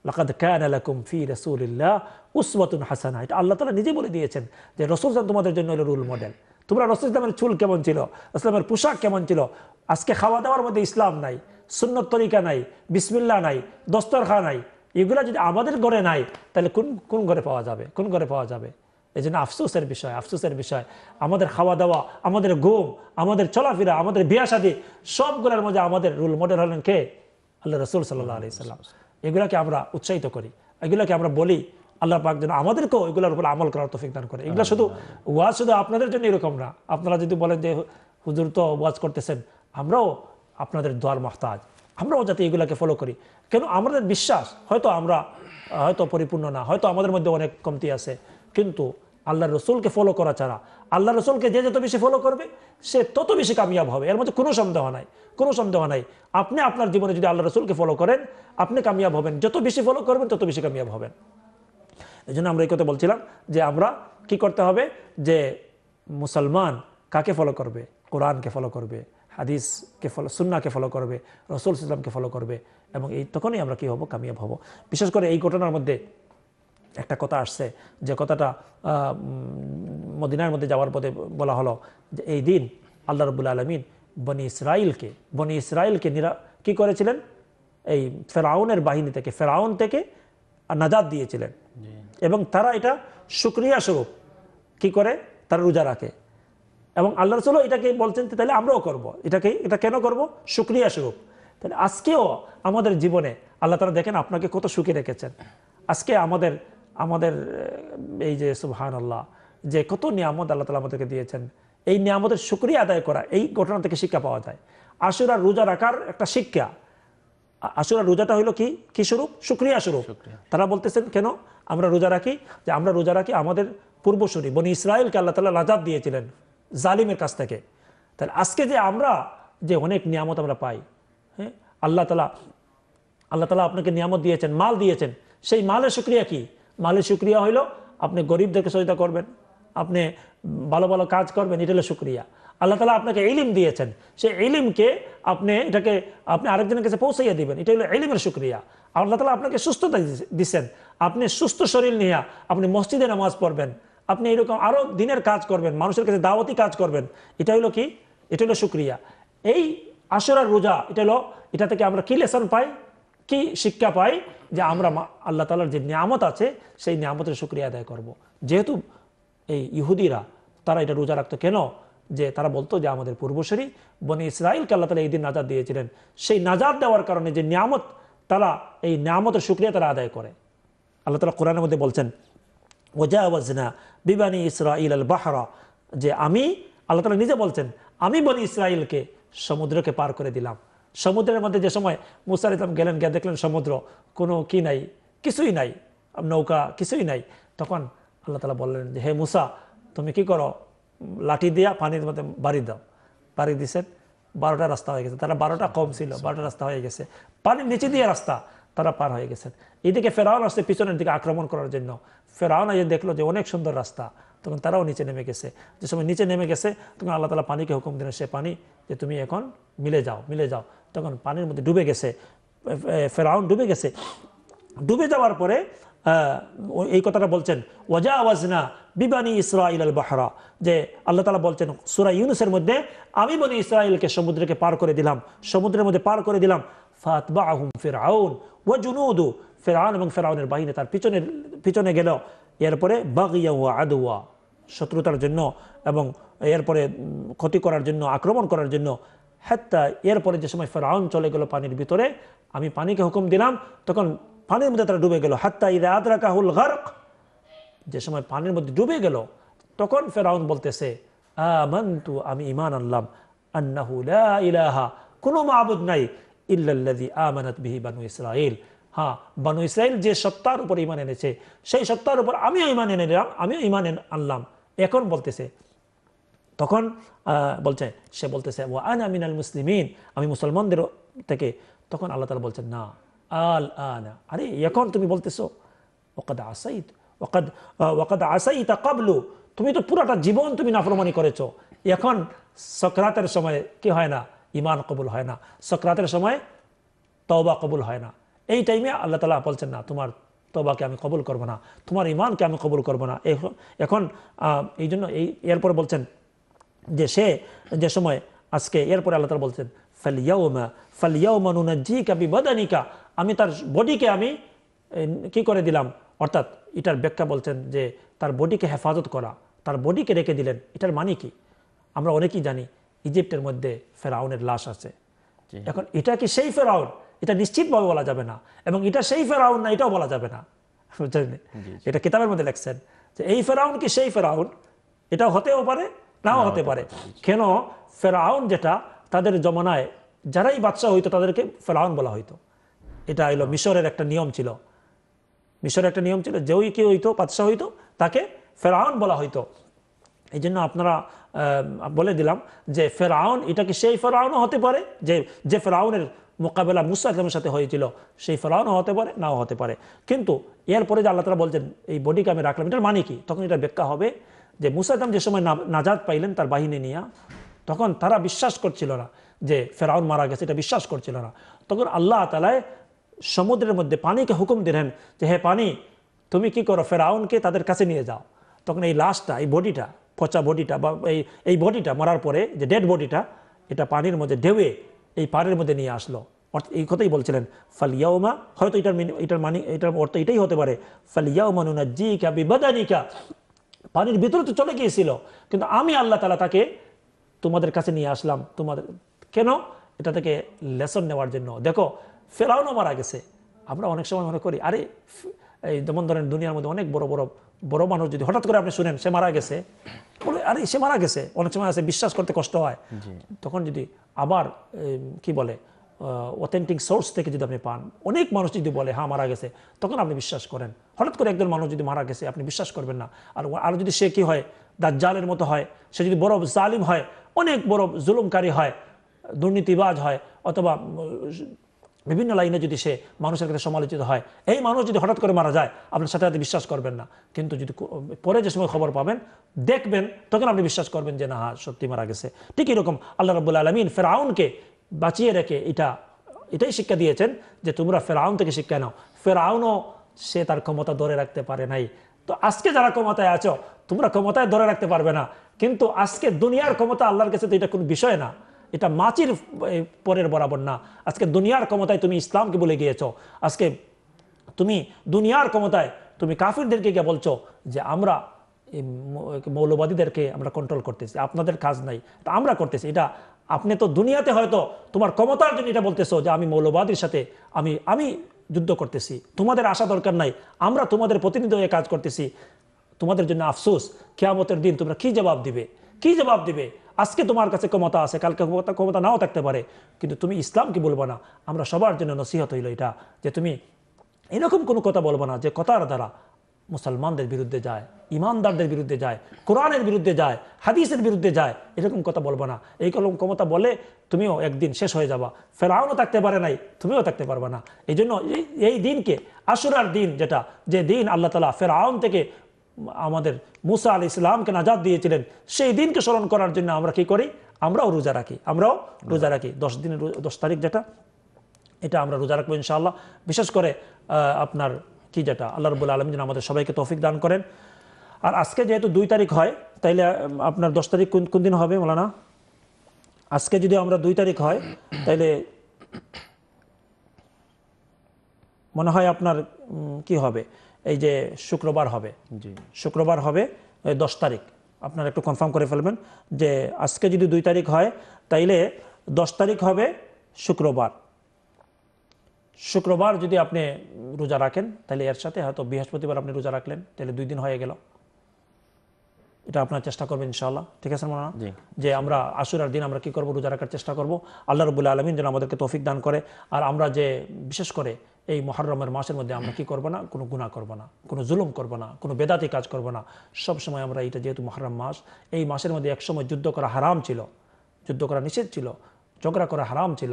লাকাদ কানা লাকুম ফি রাসূলিল্লাহ উসওয়াতুন হাসানা। এটা আল্লাহ তাআলা নিজে বলে দিয়েছেন যে রাসূল সাল্লাল্লাহু তোমাদের জন্য হলো রোল মডেল। তোমরা রাসূল ইসলামের চুল কেমন ছিল? ইসলামের পোশাক কেমন ছিল? আজকে খাওয়া দাওয়ার মধ্যে ইসলাম নাই, সুন্নত তরিকা নাই, বিসমিল্লাহ নাই, দস্তরখা নাই। এগুলা যদি আমাদের ঘরে নাই, তাহলে কোন কোন ঘরে পাওয়া যাবে? কোন ঘরে পাওয়া যাবে? এই জন্য আফসোসের বিষয় আফসোসের বিষয়। আমাদের খাওয়া দাওয়া আমাদের ঘুম আমাদের চলাফেরা আমাদের বিয়া শাদী সবগুলোর মধ্যে আমাদের রোল মডেল হলেন কে? আল্লাহ রসুল সাল্লাহ আলি সাল্লাম। এগুলাকে আমরা উৎসাহিত করি এগুলাকে আমরা বলি আল্লাহ পাক যেন আমাদেরকেও এগুলোর উপর আমল করার তফিক দান করে। এগুলো শুধু ওয়াজ শুধু আপনাদের জন্য এরকম না। আপনারা যদি বলেন যে হুজুর তো ওয়াজ করতেছেন। আমরাও আপনাদের দোয়ার মহতাজ। আমরাও যাতে এগুলাকে ফলো করি। কেন? আমাদের বিশ্বাস হয়তো আমরা হয়তো পরিপূর্ণ না হয়তো আমাদের মধ্যে অনেক কমতি আছে। কিন্তু আল্লাহ রসুলকে ফলো করা ছাড়া। আল্লাহ রসুলকে যে যত বেশি ফলো করবে, সে তত বেশি কামিয়াব হবে। এর মধ্যে কোনো সন্দেহ নাই, কোনো সন্দেহ নাই। আপনি আপনার জীবনে যদি আল্লাহ রসুলকে ফলো করেন, আপনি কামিয়াব হবেন। যত বেশি ফলো করবেন, তত বেশি কামিয়াব হবেন। এই জন্য আমরা এই কথা বলছিলাম যে আমরা কি করতে হবে? যে মুসলমান কাকে ফলো করবে? কোরআনকে ফলো করবে, হাদিসকে ফলো সুন্নাকে ফলো করবে, রসুল ইসলামকে ফলো করবে। এবং এই তখনই আমরা কি হব? কামিয়াব হব। বিশেষ করে এই ঘটনার মধ্যে একটা কথা আসছে যে কথাটা মদিনার মধ্যে যাওয়ার পথে বলা হলো যে এই দিন আল্লাহ রবুল্লা আলমিন বনি ইসরাইলকে বনি ইসরাইলকে নিরা কি করেছিলেন? এই ফেরাউনের বাহিনী থেকে ফেরাউন থেকে নাজাদ দিয়েছিলেন। এবং তারা এটা সুক্রিয়া স্বরূপ কি করে? তারা রোজা রাখে। এবং আল্লাহ রসুলও এটাকে বলছেন তাহলে আমরাও করব। এটাকে এটা কেন করব? সুক্রিয়া স্বরূপ। তাহলে আজকেও আমাদের জীবনে আল্লাহ তারা দেখেন আপনাকে কত সুখে রেখেছেন। আজকে আমাদের আমাদের এই যে সুবহান আল্লাহ যে কত নিয়ামত আল্লাহ তালা আমাদেরকে দিয়েছেন এই নিয়ামতের সুক্রিয়া আদায় করা এই ঘটনা থেকে শিক্ষা পাওয়া যায়। আশুরা রোজা রাখার একটা শিক্ষা আশুরা রোজাটা হলো কি? কি স্বরূপ? সুক্রিয়া স্বরূপ। তারা বলতেছেন কেন? আমরা রোজা রাখি যে আমরা রোজা রাখি আমাদের পূর্বসূরি বনি ইসরায়েলকে আল্লাহ তালা নাজাদ দিয়েছিলেন জালিমের কাছ থেকে। তাহলে আজকে যে আমরা যে অনেক নিয়ামত আমরা পাই হ্যাঁ? আল্লাহ তালা আল্লাহ তালা আপনাকে নিয়ামত দিয়েছেন মাল দিয়েছেন সেই মালের সুক্রিয়া কি? মালের সুক্রিয়া হইল, আপনি গরিবদেরকে সহায়তা করবেন, আপনি ভালো ভালো কাজ করবেন এটা হলো সুক্রিয়া আল্লাহ তালা আপনাকে এলিম দিয়েছেন, সেই এলিমকে আপনি এটাকে, আপনি আরেকজনের কাছে পৌঁছাইয়া দিবেন এটা হলো এলিমের শুক্রিয়া। আল্লাহ তালা আপনাকে সুস্থতা দিচ্ছেন আপনি সুস্থ শরীর নিয়ে আপনি মসজিদে নামাজ পড়বেন, আপনি এরকম আরও দিনের কাজ করবেন, মানুষের কাছে দাওয়াতি কাজ করবেন, এটা হলো কি? এটা হলো শুক্রিয়া। এই আশরার রোজা, এটা হলো, এটা থেকে আমরা কি লেসন পাই? কি শিক্ষা পাই যে আমরা আল্লাহ তালার যে নিয়ামত আছে, সেই নিয়ামতের শুক্রিয়া আদায় করব। যেহেতু এই ইহুদিরা, তারা এটা রোজা রাখতো কেন? যে তারা বলতো যে আমাদের পূর্বসরী বনে ইসরায়েলকে আল্লাহ তালা এই দিন নাজাদ দিয়েছিলেন। সেই নাজাদ দেওয়ার কারণে যে নিয়ামত, তারা এই নিয়ামতের শুক্রিয়া তারা আদায় করে। আল্লাহ তালা কোরআনের মধ্যে বলছেন ওজা ওজাওয়াজনা বিবানি ইসরাইল আল বাহরা। যে আমি, আল্লাহ তালা নিজে বলছেন, আমি বনি ইসরায়েলকে সমুদ্রকে পার করে দিলাম। সমুদ্রের মধ্যে যে সময় মুসার ইসলাম গেলেন, গিয়ে দেখলেন সমুদ্র কোনো কি নাই, কিছুই নাই, নৌকা কিছুই নাই। তখন আল্লাহ তালা বললেন যে, হে মুসা, তুমি কি করো? লাঠি দিয়া পানির মধ্যে বাড়ি দাও। বাড়ি দিছেন, বারোটা রাস্তা হয়ে গেছে। তারা বারোটা কম ছিল, বারোটা রাস্তা হয়ে গেছে। পানির নিচে দিয়ে রাস্তা, তারা পার হয়ে গেছেন। এদিকে ফেরাউন আসছে পিছনের দিকে আক্রমণ করার জন্য। ফেরাউন এসে দেখল যে, অনেক সুন্দর রাস্তা। তখন তারাও নিচে নেমে গেছে। যে সময় নিচে নেমে গেছে, তখন আল্লাহ তালা পানিকে হুকুম দিলেন, সে পানি যে তুমি এখন মিলে যাও মিলে যাও। তখন পানির মধ্যে ডুবে গেছে ফেরাউন ডুবে গেছে। ডুবে যাওয়ার পরে এই কথাটা বলছেন, ওয়াজা আওয়াজনা বিবানি ইসরাইল আল বাহরা। যে আল্লাহ তালা বলছেন, সুরা ইউনুসের মধ্যে আমি বনি ইসরায়েলকে সমুদ্রকে পার করে দিলাম, সমুদ্রের মধ্যে পার করে দিলাম। ফাতবা আহুম ফেরাউন ও জুনুদু। ফেরাউন এবং ফেরাউনের বাহিনী তার পিছনে পিছনে গেল। এরপরে বাগিয়া ওয়া আদুয়া শত্রুতার জন্য এবং এরপরে ক্ষতি করার জন্য, আক্রমণ করার জন্য হ্যাত্তা এরপরে যে সময় ফেরাউন চলে গেল পানির ভিতরে, আমি পানিকে হুকুম দিলাম, তখন পানির মধ্যে তারা ডুবে গেল। হাত্তা ইদা আদরা কাহুল গারক, যে সময় পানির মধ্যে ডুবে গেল, তখন ফেরাউন বলতেছে, আমান্তু, আমি ইমান আনলাম। আন্নাহু ইলাহা, কোনো মাবুদ নাই, ইল্লাল্লাযী আমানাত বিহি বানু ইসরাইল হ্যাঁ বানু ইসরাইল যে সত্তার উপর ইমান এনেছে, সেই সত্তার উপর আমিও ইমান এনে নিলাম আমিও ইমান আনলাম। এখন বলতেছে। তখন বলছে, সে বলতেছে ও আনা মিনাল মুসলিমিন। আমি মুসলমানদের থেকে, তখন আল্লাহ তালা বলছেন, না, আল আনা। আরে, এখন তুমি বলতেছো ওকাদ আসাইত ওকাদ ওকাদ আসাই তা কাবলু। তুমি তো পুরাটা জীবন তুমি নাফরমানি করেছ। এখন সক্রাতের সময় কি হয় না? ইমান কবুল হয় না। সক্রাতের সময় তওবা কবুল হয় না। এই টাইমে আল্লাহ তালা বলছেন, না, তোমার তবাকে আমি কবুল করব না তোমার ইমানকে আমি কবুল করব না। এখ- এখন এই জন্য এই এরপর বলছেন যে সে যে সময় আজকে এরপরে আল্লাহ তালা বলছেন ফালিয়াউমা ফালিয়াউমা নুনাজ্জিকা বিবাদানিকা আমি তার বডিকে আমি কি করে দিলাম? অর্থাৎ এটার ব্যাখ্যা বলছেন যে তার বডিকে হেফাজত করা তার বডিকে রেখে দিলেন। এটার মানে কি? আমরা অনেকেই জানি ইজিপ্টের মধ্যে ফেরাউনের লাশ আছে। এখন এটা কি সেই ফেরাউন? এটা নিশ্চিতভাবে বলা যাবে না। এবং এটা সেই ফেরাউন না এটাও বলা যাবে না। বুঝলেন? এটা কিতাবের মধ্যে লেখছেন যে এই ফেরাউন কি সেই ফেরাউন? এটাও হতেও পারে নাও হতে পারে। কেন? ফেরাউন যেটা তাদের জমানায় যারাই বাচ্চা হইতো তাদেরকে ফেরাউন বলা হইতো। এটা হইল মিশরের একটা নিয়ম ছিল। মিশরের একটা নিয়ম ছিল যেই কি হইতো বাদশাহ হইতো তাকে ফেরাউন বলা হইতো। এই জন্য আপনারা বলে দিলাম যে ফেরাউন এটা কি সেই ফেরাউনও হতে পারে? যে যে ফেরাউনের মোকাবেলা মুসা ইসলামের সাথে হয়েছিল, সেই ফেরাউনও হতে পারে, নাও হতে পারে। কিন্তু এরপরে যে আল্লাহ তালা বলছেন, এই বডিকে আমি রাখলাম, এটার মানে কি? তখন এটা ব্যাখ্যা হবে যে মুসা ইসলাম যে সময় নাজাদ পাইলেন তার বাহিনী নিয়ে, তখন তারা বিশ্বাস করছিল না যে ফেরাউন মারা গেছে, এটা বিশ্বাস করছিল না। তখন আল্লাহ তালায় সমুদ্রের মধ্যে পানিকে হুকুম দিলেন যে, হে পানি, তুমি কি করো? ফেরাউনকে তাদের কাছে নিয়ে যাও। তখন এই লাশটা, এই বডিটা পচা বডিটা বা এই এই বডিটা মরার পরে যে ডেড বডিটা এটা পানির মধ্যে ঢেউয়ে এই পানির মধ্যে নিয়ে আসলো। অর্থাৎ এই কথাই বলছিলেন ফালিয়াউমা হয়তো এটার এটার মানে এটার অর্থ এটাই হতে পারে ফালিয়াউমা নুনাজ্জিকা বিবাদানিকা পানির ভিতরে তো চলে গিয়েছিল। কিন্তু আমি আল্লাহ তালা তাকে তোমাদের কাছে নিয়ে আসলাম। তোমাদের কেন? এটা থেকে লেসন নেওয়ার জন্য। দেখো, ফেরাউনও মারা গেছে। আমরা অনেক সময় মনে করি, আরে এই যেমন ধরেন দুনিয়ার মধ্যে অনেক বড় বড় বড় মানুষ যদি হঠাৎ করে আপনি শুনেন সে মারা গেছে বলে আরে সে মারা গেছে। অনেক সময় আছে বিশ্বাস করতে কষ্ট হয়। তখন যদি আবার কি বলে অথেন্টিক সোর্স থেকে যদি আপনি পান অনেক মানুষ যদি বলে হ্যাঁ মারা গেছে তখন আপনি বিশ্বাস করেন। হঠাৎ করে একজন মানুষ যদি মারা গেছে আপনি বিশ্বাস করবেন না। আর আর যদি সে কি হয় দাজ্জালের মতো হয় সে যদি বড় জালিম হয় অনেক বড় জুলুমকারী হয় দুর্নীতিবাজ হয় অথবা বিভিন্ন লাইনে যদি সে মানুষের কাছে সমালোচিত হয়, এই মানুষ যদি হঠাৎ করে মারা যায়, আপনার সাথে সাথে বিশ্বাস করবেন না। কিন্তু যদি পরে যে সময় খবর পাবেন, দেখবেন, তখন আপনি বিশ্বাস করবেন যে, না, সত্যি মারা গেছে। ঠিক এরকম আল্লাহ রবুল্লা আলমিন ফেরাউনকে বাঁচিয়ে রেখে এটা, এটাই শিক্ষা দিয়েছেন যে, তোমরা ফেরাউন থেকে শিক্ষা নাও। ফেরাউনও সে তার ক্ষমতা ধরে রাখতে পারে নাই। তো আজকে যারা ক্ষমতায় আছো, তোমরা ক্ষমতায় ধরে রাখতে পারবে না। কিন্তু আজকে দুনিয়ার ক্ষমতা আল্লাহর কাছে তো এটা কোনো বিষয় না। এটা মাচির এ, পরের বরাবর না। আজকে দুনিয়ার ক্ষমতায় তুমি ইসলামকে বলে গিয়েছো। আজকে তুমি দুনিয়ার ক্ষমতায় তুমি কাফিরদেরকে গিয়ে বলছো যে আমরা মৌলবাদীদেরকে আমরা কন্ট্রোল করতেছি। আপনাদের কাজ নাই তা আমরা করতেছি। এটা আপনি তো দুনিয়াতে হয়তো তোমার ক্ষমতার জন্য এটা বলতেছো যে আমি মৌলবাদীর সাথে আমি আমি যুদ্ধ করতেছি। তোমাদের আসা দরকার নাই আমরা তোমাদের প্রতিনিধি হয়ে কাজ করতেছি। তোমাদের জন্য আফসোস কেয়ামতের দিন তোমরা কি জবাব দিবে? কি জবাব দিবে? আজকে তোমার কাছে ক্ষমতা আছে, কালকে ক্ষমতা ক্ষমতা নাও থাকতে পারে। কিন্তু তুমি ইসলামকে বলব না, আমরা সবার জন্য নসিহত হইল এটা, যে তুমি এরকম কোনো কথা বলব না, যে কথার দ্বারা মুসলমানদের বিরুদ্ধে যায়, ইমানদারদের বিরুদ্ধে যায়, কোরআনের বিরুদ্ধে যায়, হাদিসের বিরুদ্ধে যায়, এরকম কথা বলব না। এই কলম ক্ষমতা বলে তুমিও একদিন শেষ হয়ে যাবা। ফেরাউনও থাকতে পারে নাই, তুমিও থাকতে পারবে না। এই জন্য এই- দিনকে, আশুরার দিন যেটা, যে দিন আল্লাহ তালা ফেরাউন থেকে আমাদের মুসা আলি ইসলামকে নাজাদ দিয়েছিলেন, সেই দিনকে স্মরণ করার জন্য আমরা কি করি? আমরাও রোজা রাখি, আমরাও রোজা রাখি। দশ দিনের দশ তারিখ যেটা, এটা আমরা রোজা রাখব ইনশাআল্লাহ। বিশেষ করে আপনার কি যেটা, আল্লাহ রবুল্লা আলম যেন আমাদের সবাইকে তৌফিক দান করেন। আর আজকে যেহেতু দুই তারিখ হয়, তাইলে আপনার দশ তারিখ কোন কোন দিন হবে মোলানা? আজকে যদি আমরা দুই তারিখ হয়, তাইলে মনে হয় আপনার কি হবে? এই যে শুক্রবার হবে। শুক্রবার হবে দশ তারিখ। আপনারা একটু কনফার্ম করে ফেলবেন যে আজকে যদি দুই তারিখ হয় তাইলে দশ তারিখ হবে শুক্রবার। শুক্রবার যদি আপনি রোজা রাখেন তাহলে এর সাথে হয়তো বৃহস্পতিবার আপনি রোজা রাখলেন তাহলে দুই দিন হয়ে গেল। এটা আপনার চেষ্টা করবেন ইনশাআল্লাহ। ঠিক আছে মনে যে আমরা আশুরার দিন আমরা কি করব রোজা রাখার চেষ্টা করব। আল্লাহ রবুল্লা আলমিন যেন আমাদেরকে তৌফিক দান করে। আর আমরা যে বিশেষ করে এই মহরমের মাসের মধ্যে আমরা কি করব না কোনো গুণা করব না কোনো জুলুম করব না কোনো বেদাতি কাজ করব না। সব সময় আমরা এটা যেহেতু মহরম মাস এই মাসের মধ্যে একসময় যুদ্ধ করা হারাম ছিল যুদ্ধ করা নিষেধ ছিল ঝগড়া করা হারাম ছিল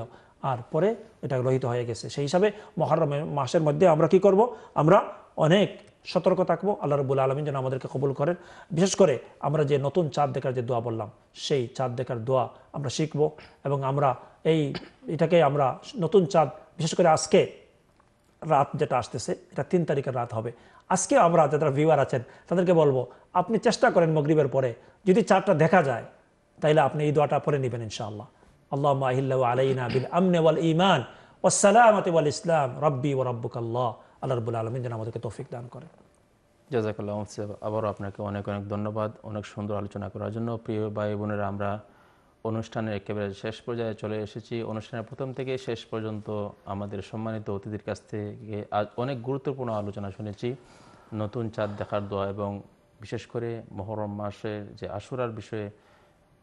আর পরে এটা রহিত হয়ে গেছে। সেই হিসাবে মহরমের মাসের মধ্যে আমরা কি করব আমরা অনেক সতর্ক থাকব, আল্লাহ রবুল আলমিন যেন আমাদেরকে কবুল করেন। বিশেষ করে আমরা যে নতুন চাঁদ দেখার যে দোয়া বললাম, সেই চাঁদ দেখার দোয়া আমরা শিখব এবং আমরা এই, এটাকে আমরা নতুন চাঁদ, বিশেষ করে আজকে রাত যেটা আসতেছে, এটা তিন তারিখের রাত হবে। আজকে আমরা যারা ভিউয়ার আছেন, তাদেরকে বলব, আপনি চেষ্টা করেন মগরিবের পরে, যদি চাঁদটা দেখা যায়, তাইলে আপনি এই দোয়াটা পরে নেবেন ইনশাআল্লাহ। আল্লাহ আহিল্লা আলাইনা বিল আমনে ওয়াল ইমান ওয়াসালামতে ওয়াল ইসলাম, রব্বি ও রব্বুক আল্লাহ রবুল আলমিন যেন আমাদেরকে তৌফিক দান করে জাজাকাল্লাহ আবারও আপনাকে অনেক অনেক ধন্যবাদ। অনেক সুন্দর আলোচনা করার জন্য। প্রিয় ভাই বোনেরা, আমরা অনুষ্ঠানের একেবারে শেষ পর্যায়ে চলে এসেছি। অনুষ্ঠানের প্রথম থেকে শেষ পর্যন্ত আমাদের সম্মানিত অতিথির কাছ থেকে আজ অনেক গুরুত্বপূর্ণ আলোচনা শুনেছি। নতুন চাঁদ দেখার দোয়া এবং বিশেষ করে মহরম মাসের যে আশুরার বিষয়ে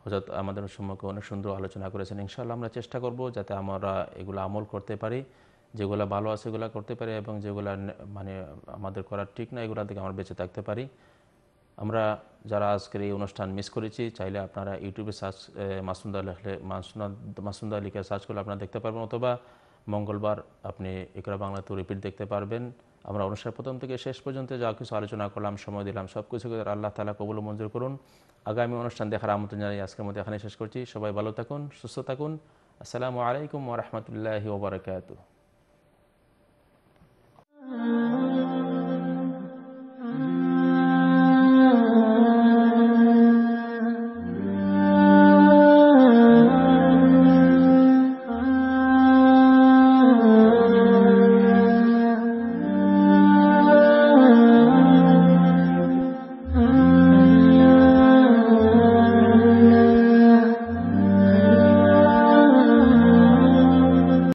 হজরত আমাদের সম্মুখে অনেক সুন্দর আলোচনা করেছেন। ইনশাআল্লাহ আমরা চেষ্টা করব যাতে আমরা এগুলো আমল করতে পারি। যেগুলো ভালো আছে এগুলো করতে পারি এবং যেগুলো মানে আমাদের করার ঠিক না, এগুলো থেকে আমরা বেঁচে থাকতে পারি। আমরা যারা আজকের এই অনুষ্ঠান মিস করেছি, চাইলে আপনারা ইউটিউবে সার্চ মাসুন্দা লিখলে মাসুন্দা লিখে সার্চ করলে আপনারা দেখতে পারবেন অথবা মঙ্গলবার আপনি ইকরা বাংলাতে রিপিট দেখতে পারবেন। আমরা অনুষ্ঠান প্রথম থেকে শেষ পর্যন্ত যা কিছু আলোচনা করলাম, সময় দিলাম সব কিছু আল্লাহ তালা কবুল মঞ্জুর করুন। আগামী অনুষ্ঠান দেখার আমন্ত্রণ জানাই আজকের মধ্যে এখানে শেষ করছি। সবাই ভালো থাকুন, সুস্থ থাকুন। আসসালামু আলাইকুম ওরহমতুল্লাহি ওবরাকাতুহ